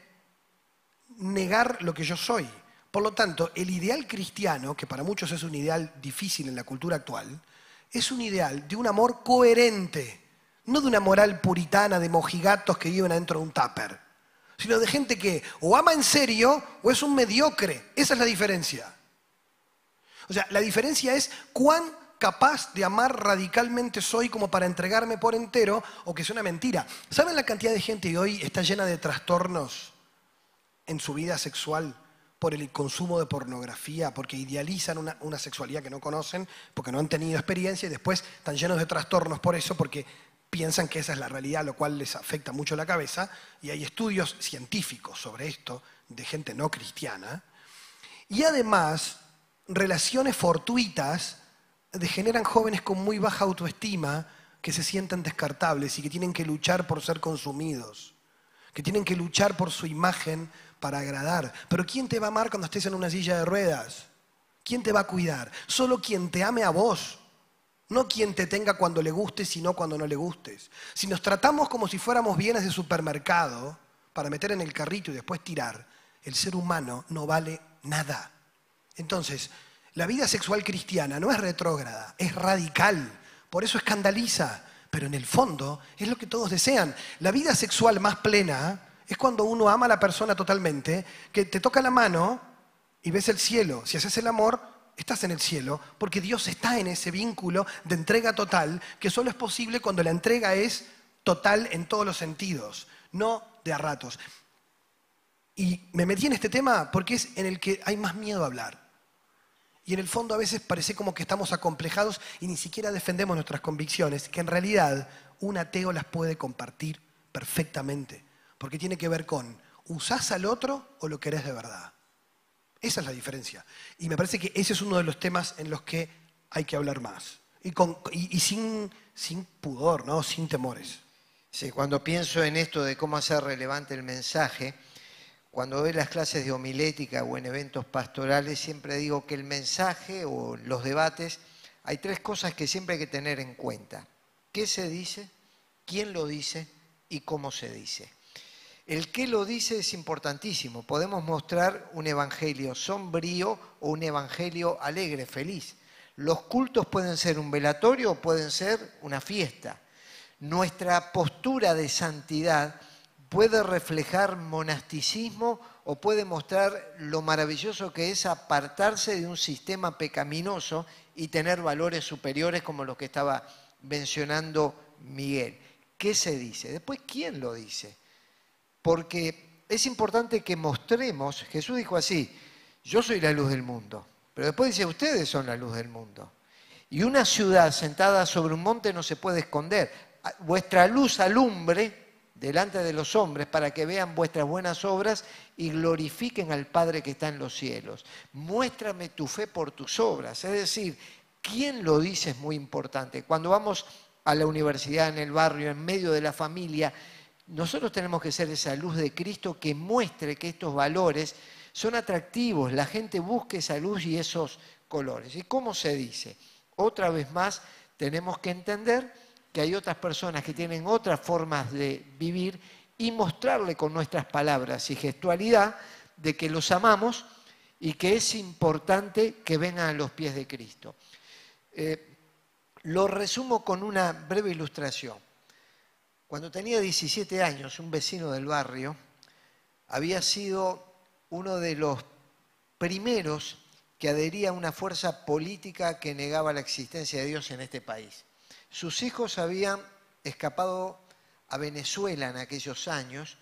negar lo que yo soy. Por lo tanto, el ideal cristiano, que para muchos es un ideal difícil en la cultura actual, es un ideal de un amor coherente, no de una moral puritana de mojigatos que viven adentro de un tupper, sino de gente que o ama en serio o es un mediocre. Esa es la diferencia. O sea, la diferencia es cuán capaz de amar radicalmente soy como para entregarme por entero o que es una mentira. ¿Saben la cantidad de gente que hoy está llena de trastornos en su vida sexual por el consumo de pornografía, porque idealizan una, una sexualidad que no conocen, porque no han tenido experiencia y después están llenos de trastornos por eso, porque piensan que esa es la realidad, lo cual les afecta mucho la cabeza, y hay estudios científicos sobre esto de gente no cristiana, y además relaciones fortuitas degeneran jóvenes con muy baja autoestima que se sienten descartables y que tienen que luchar por ser consumidos, que tienen que luchar por su imagen para agradar. Pero ¿quién te va a amar cuando estés en una silla de ruedas? ¿Quién te va a cuidar? Solo quien te ame a vos. No quien te tenga cuando le gustes, sino cuando no le gustes. Si nos tratamos como si fuéramos bienes de supermercado para meter en el carrito y después tirar, el ser humano no vale nada. Entonces, la vida sexual cristiana no es retrógrada, es radical. Por eso escandaliza. Pero en el fondo es lo que todos desean. La vida sexual más plena es cuando uno ama a la persona totalmente, que te toca la mano y ves el cielo. Si haces el amor, estás en el cielo, porque Dios está en ese vínculo de entrega total, que solo es posible cuando la entrega es total en todos los sentidos, no de a ratos. Y me metí en este tema porque es en el que hay más miedo a hablar. Y en el fondo a veces parece como que estamos acomplejados y ni siquiera defendemos nuestras convicciones, que en realidad un ateo las puede compartir perfectamente, porque tiene que ver con, ¿usás al otro o lo querés de verdad? Esa es la diferencia. Y me parece que ese es uno de los temas en los que hay que hablar más. Y, con, y, sin, sin pudor, ¿no? sin temores. Sí, cuando pienso en esto de cómo hacer relevante el mensaje, cuando doy las clases de homilética o en eventos pastorales, siempre digo que el mensaje o los debates, hay tres cosas que siempre hay que tener en cuenta. ¿Qué se dice? ¿Quién lo dice? ¿Y cómo se dice? El qué lo dice es importantísimo. Podemos mostrar un evangelio sombrío o un evangelio alegre, feliz. Los cultos pueden ser un velatorio o pueden ser una fiesta. Nuestra postura de santidad puede reflejar monasticismo o puede mostrar lo maravilloso que es apartarse de un sistema pecaminoso y tener valores superiores como los que estaba mencionando Miguel. ¿Qué se dice? Después, ¿quién lo dice? Porque es importante que mostremos, Jesús dijo así, yo soy la luz del mundo, pero después dice, ustedes son la luz del mundo. Y una ciudad sentada sobre un monte no se puede esconder vuestra luz alumbre delante de los hombres para que vean vuestras buenas obras y glorifiquen al Padre que está en los cielos. Muéstrame tu fe por tus obras. Es decir, ¿quién lo dice es muy importante? Cuando vamos a la universidad, en el barrio, en medio de la familia, nosotros tenemos que ser esa luz de Cristo que muestre que estos valores son atractivos, la gente busque esa luz y esos colores. ¿Y cómo se dice? Otra vez más, tenemos que entender que hay otras personas que tienen otras formas de vivir y mostrarle con nuestras palabras y gestualidad de que los amamos y que es importante que vengan a los pies de Cristo. Eh, lo resumo con una breve ilustración. Cuando tenía 17 años, un vecino del barrio había sido uno de los primeros que adhería a una fuerza política que negaba la existencia de Dios en este país. Sus hijos habían escapado a Venezuela en aquellos años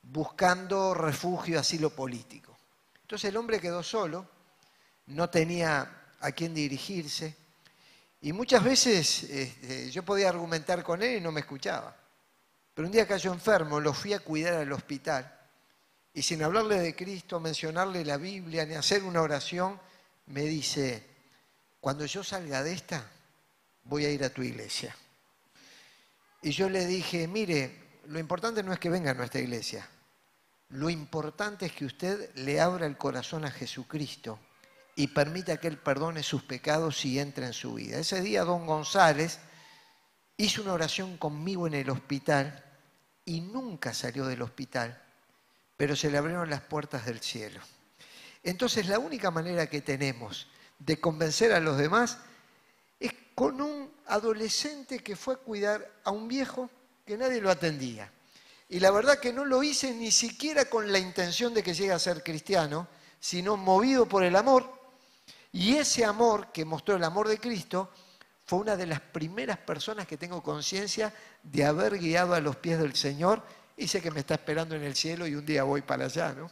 buscando refugio, asilo político. Entonces el hombre quedó solo, no tenía a quién dirigirse y muchas veces este, yo podía argumentar con él y no me escuchaba. Pero un día cayó enfermo, lo fui a cuidar al hospital y sin hablarle de Cristo, mencionarle la Biblia ni hacer una oración, me dice, cuando yo salga de esta, voy a ir a tu iglesia. Y yo le dije, mire, lo importante no es que venga a nuestra iglesia, lo importante es que usted le abra el corazón a Jesucristo y permita que Él perdone sus pecados y entre en su vida. Ese día don González hizo una oración conmigo en el hospital y nunca salió del hospital, pero se le abrieron las puertas del cielo. Entonces la única manera que tenemos de convencer a los demás con un adolescente que fue a cuidar a un viejo que nadie lo atendía. Y la verdad que no lo hice ni siquiera con la intención de que llegue a ser cristiano, sino movido por el amor. Y ese amor que mostró el amor de Cristo fue una de las primeras personas que tengo conciencia de haber guiado a los pies del Señor y sé que me está esperando en el cielo y un día voy para allá, ¿no?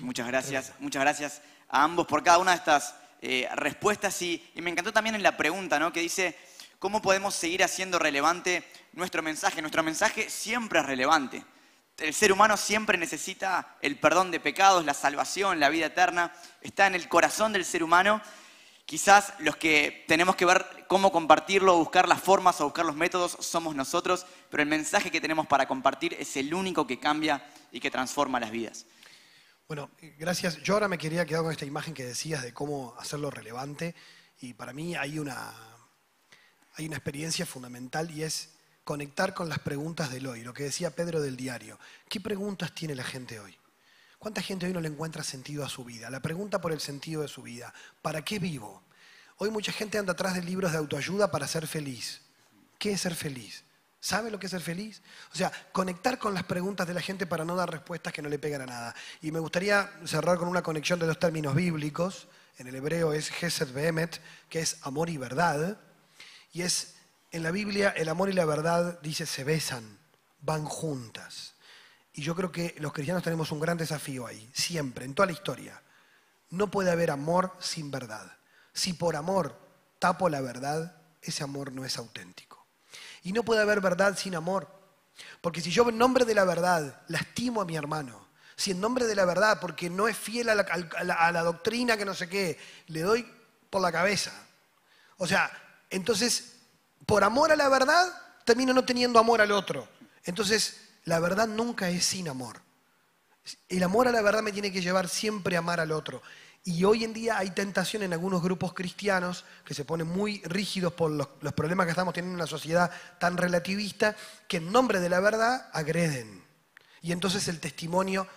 Muchas gracias, muchas gracias a ambos por cada una de estas eh, respuestas y, me encantó también en la pregunta, ¿no? Que dice, ¿cómo podemos seguir haciendo relevante nuestro mensaje? Nuestro mensaje siempre es relevante. El ser humano siempre necesita el perdón de pecados, la salvación, la vida eterna. Está en el corazón del ser humano. Quizás los que tenemos que ver cómo compartirlo, buscar las formas o buscar los métodos somos nosotros, pero el mensaje que tenemos para compartir es el único que cambia y que transforma las vidas. Bueno, gracias. Yo ahora me quería quedar con esta imagen que decías de cómo hacerlo relevante y para mí hay una, hay una experiencia fundamental y es conectar con las preguntas del hoy, lo que decía Pedro del diario. ¿Qué preguntas tiene la gente hoy? ¿Cuánta gente hoy no le encuentra sentido a su vida? La pregunta por el sentido de su vida. ¿Para qué vivo? Hoy mucha gente anda atrás de libros de autoayuda para ser feliz. ¿Qué es ser feliz? ¿Sabe lo que es ser feliz? O sea, conectar con las preguntas de la gente para no dar respuestas que no le pegan a nada. Y me gustaría cerrar con una conexión de dos términos bíblicos. En el hebreo es Gesed Behemet, que es amor y verdad. Y es, en la Biblia, el amor y la verdad, dice, se besan, van juntas. Y yo creo que los cristianos tenemos un gran desafío ahí, siempre, en toda la historia. No puede haber amor sin verdad. Si por amor tapo la verdad, ese amor no es auténtico. Y no puede haber verdad sin amor. Porque si yo en nombre de la verdad lastimo a mi hermano, si en nombre de la verdad, porque no es fiel a la, a la- doctrina que no sé qué, le doy por la cabeza. O sea, entonces, por amor a la verdad, termino no teniendo amor al otro. Entonces, la verdad nunca es sin amor. El amor a la verdad me tiene que llevar siempre a amar al otro. Y hoy en día hay tentación en algunos grupos cristianos que se ponen muy rígidos por los, problemas que estamos teniendo en una sociedad tan relativista, que en nombre de la verdad agreden. Y entonces el testimonio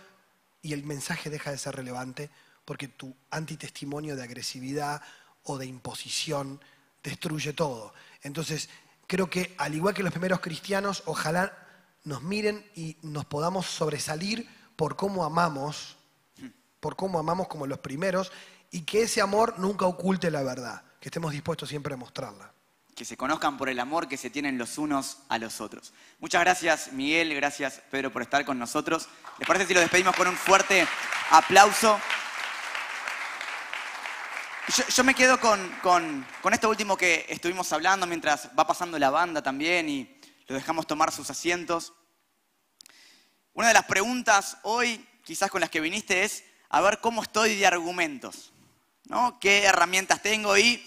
y el mensaje deja de ser relevante porque tu antitestimonio de agresividad o de imposición destruye todo. Entonces, creo que al igual que los primeros cristianos, ojalá nos miren y nos podamos sobresalir por cómo amamos, por cómo amamos como los primeros, y que ese amor nunca oculte la verdad, que estemos dispuestos siempre a mostrarla. que se conozcan por el amor que se tienen los unos a los otros. Muchas gracias Miguel, gracias Pedro por estar con nosotros. ¿Les parece si lo despedimos con un fuerte aplauso? Yo, me quedo con, con- con esto último que estuvimos hablando mientras va pasando la banda también y lo dejamos tomar sus asientos. Una de las preguntas hoy, quizás con las que viniste, es a ver cómo estoy de argumentos. ¿no? ¿Qué herramientas tengo? Y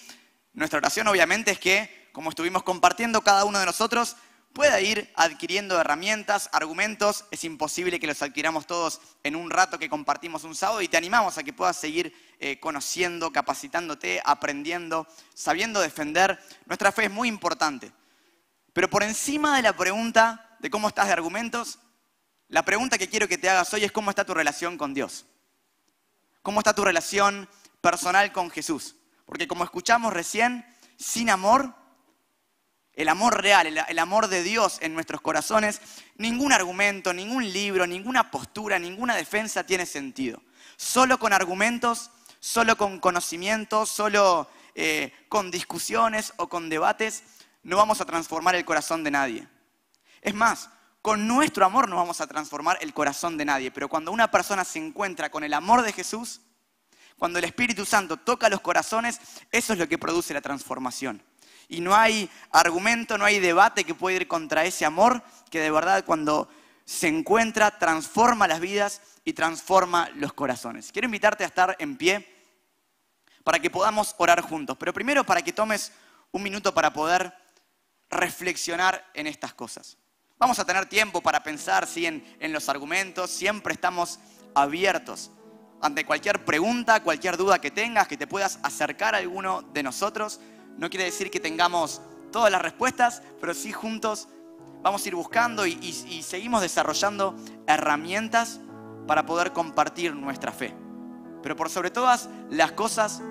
nuestra oración obviamente es que, como estuvimos compartiendo cada uno de nosotros, pueda ir adquiriendo herramientas, argumentos. Es imposible que los adquiramos todos en un rato que compartimos un sábado y te animamos a que puedas seguir eh, conociendo, capacitándote, aprendiendo, sabiendo defender. Nuestra fe es muy importante. Pero por encima de la pregunta de cómo estás de argumentos, la pregunta que quiero que te hagas hoy es cómo está tu relación con Dios. ¿Cómo está tu relación personal con Jesús? Porque como escuchamos recién, sin amor, el amor real, el, amor de Dios en nuestros corazones, ningún argumento, ningún libro, ninguna postura, ninguna defensa tiene sentido. Solo con argumentos, solo con conocimientos, solo eh, con discusiones o con debates, no vamos a transformar el corazón de nadie. Es más, con nuestro amor no vamos a transformar el corazón de nadie, pero cuando una persona se encuentra con el amor de Jesús, cuando el Espíritu Santo toca los corazones, eso es lo que produce la transformación. Y no hay argumento, no hay debate que pueda ir contra ese amor que de verdad cuando se encuentra transforma las vidas y transforma los corazones. Quiero invitarte a estar en pie para que podamos orar juntos, pero primero para que tomes un minuto para poder reflexionar en estas cosas. Vamos a tener tiempo para pensar ¿sí? en, los argumentos, siempre estamos abiertos ante cualquier pregunta, cualquier duda que tengas, que te puedas acercar a alguno de nosotros. No quiere decir que tengamos todas las respuestas, pero sí juntos vamos a ir buscando y, y- y seguimos desarrollando herramientas para poder compartir nuestra fe. Pero por sobre todas las cosas,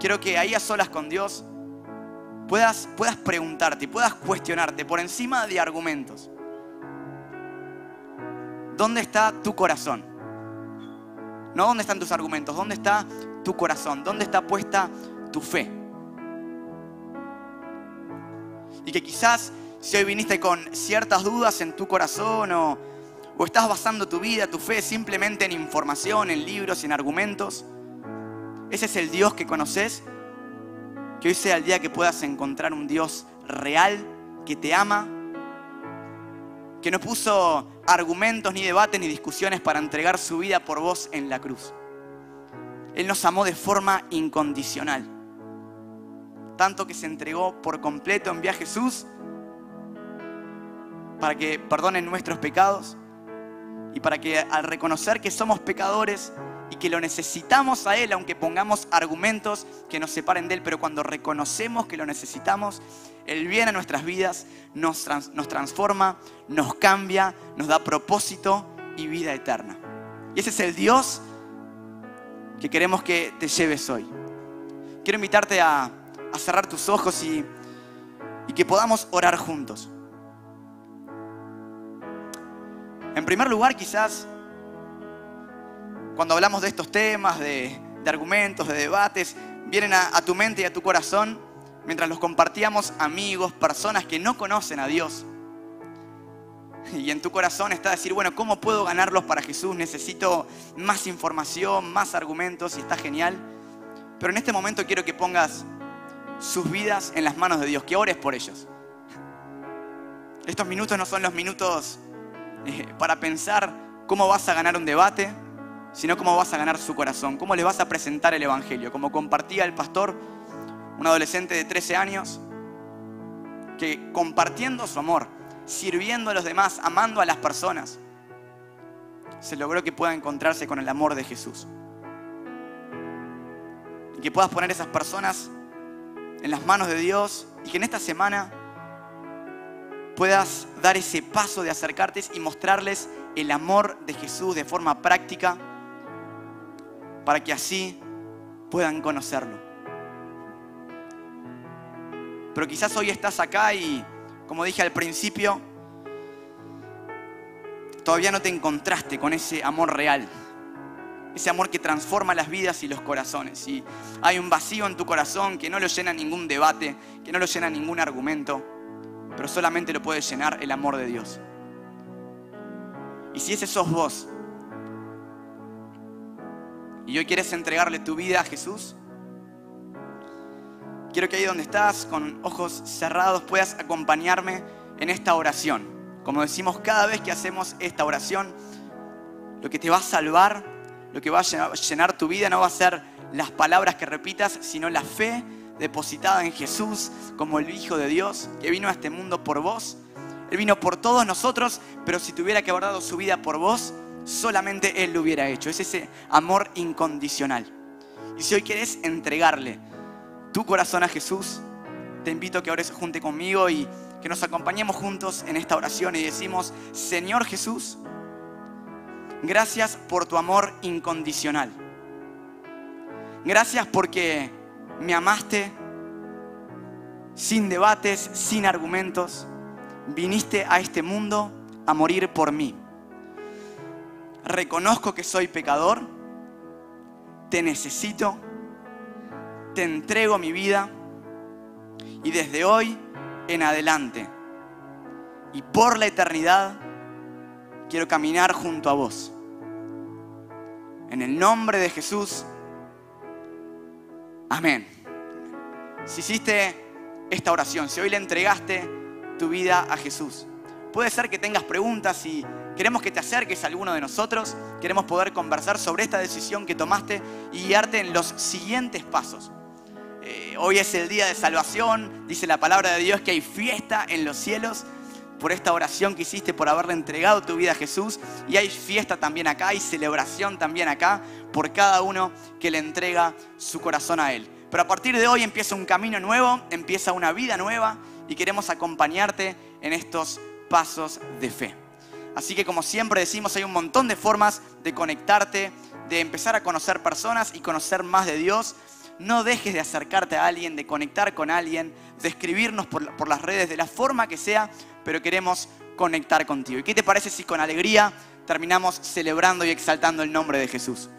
quiero que ahí a solas con Dios puedas, puedas preguntarte puedas cuestionarte por encima de argumentos. ¿Dónde está tu corazón? No dónde están tus argumentos, dónde está tu corazón, dónde está puesta tu fe. Y que quizás si hoy viniste con ciertas dudas en tu corazón o, o estás basando tu vida, tu fe simplemente en información, en libros, en argumentos, ese es el Dios que conoces. Que hoy sea el día que puedas encontrar un Dios real que te ama, que no puso argumentos, ni debates, ni discusiones para entregar su vida por vos en la cruz. Él nos amó de forma incondicional. Tanto que se entregó por completo, envió a Jesús para que perdonen nuestros pecados y para que al reconocer que somos pecadores y que lo necesitamos a Él, aunque pongamos argumentos que nos separen de Él, pero cuando reconocemos que lo necesitamos, Él viene a nuestras vidas, nos, trans- nos transforma, nos cambia, nos da propósito y vida eterna. Y ese es el Dios que queremos que te lleves hoy. Quiero invitarte a, cerrar tus ojos y, y que podamos orar juntos. En primer lugar, quizás, cuando hablamos de estos temas, de, argumentos, de debates, vienen a, a tu mente y a tu corazón, mientras los compartíamos amigos, personas que no conocen a Dios. y en tu corazón está decir, bueno, ¿cómo puedo ganarlos para Jesús? Necesito más información, más argumentos y está genial. Pero en este momento quiero que pongas sus vidas en las manos de Dios, que ores por ellos. Estos minutos no son los minutos eh, para pensar cómo vas a ganar un debate, sino cómo vas a ganar su corazón, cómo le vas a presentar el Evangelio, como compartía el pastor, un adolescente de 13 años, que compartiendo su amor, sirviendo a los demás, amando a las personas, se logró que pueda encontrarse con el amor de Jesús. Y que puedas poner esas personas en las manos de Dios y que en esta semana puedas dar ese paso de acercarte y mostrarles el amor de Jesús de forma práctica para que así puedan conocerlo. Pero quizás hoy estás acá y, como dije al principio, todavía no te encontraste con ese amor real. Ese amor que transforma las vidas y los corazones. Y hay un vacío en tu corazón que no lo llena ningún debate, que no lo llena ningún argumento, pero solamente lo puede llenar el amor de Dios. Y si ese sos vos, y hoy quieres entregarle tu vida a Jesús, quiero que ahí donde estás, con ojos cerrados, puedas acompañarme en esta oración. Como decimos cada vez que hacemos esta oración, lo que te va a salvar, lo que va a llenar tu vida no va a ser las palabras que repitas, sino la fe depositada en Jesús como el Hijo de Dios que vino a este mundo por vos. Él vino por todos nosotros, pero si tuviera que haber dado su vida por vos, solamente Él lo hubiera hecho. Es ese amor incondicional. Y si hoy quieres entregarle tu corazón a Jesús, te invito a que ores junto conmigo y que nos acompañemos juntos en esta oración y decimos, Señor Jesús, gracias por tu amor incondicional. Gracias porque me amaste sin debates, sin argumentos. Viniste a este mundo a morir por mí reconozco que soy pecador, te necesito, te entrego mi vida y desde hoy en adelante y por la eternidad quiero caminar junto a vos. En el nombre de Jesús, amén. Si hiciste esta oración, si hoy le entregaste tu vida a Jesús, puede ser que tengas preguntas y Queremos que te acerques a alguno de nosotros, queremos poder conversar sobre esta decisión que tomaste y guiarte en los siguientes pasos. Eh, hoy es el día de salvación, dice la palabra de Dios que hay fiesta en los cielos por esta oración que hiciste, por haberle entregado tu vida a Jesús. Y hay fiesta también acá, hay celebración también acá por cada uno que le entrega su corazón a Él. Pero a partir de hoy empieza un camino nuevo, empieza una vida nueva y queremos acompañarte en estos pasos de fe. Así que como siempre decimos, hay un montón de formas de conectarte, de empezar a conocer personas y conocer más de Dios. No dejes de acercarte a alguien, de conectar con alguien, de escribirnos por, por las redes, de la forma que sea, pero queremos conectar contigo. ¿Y qué te parece si con alegría terminamos celebrando y exaltando el nombre de Jesús?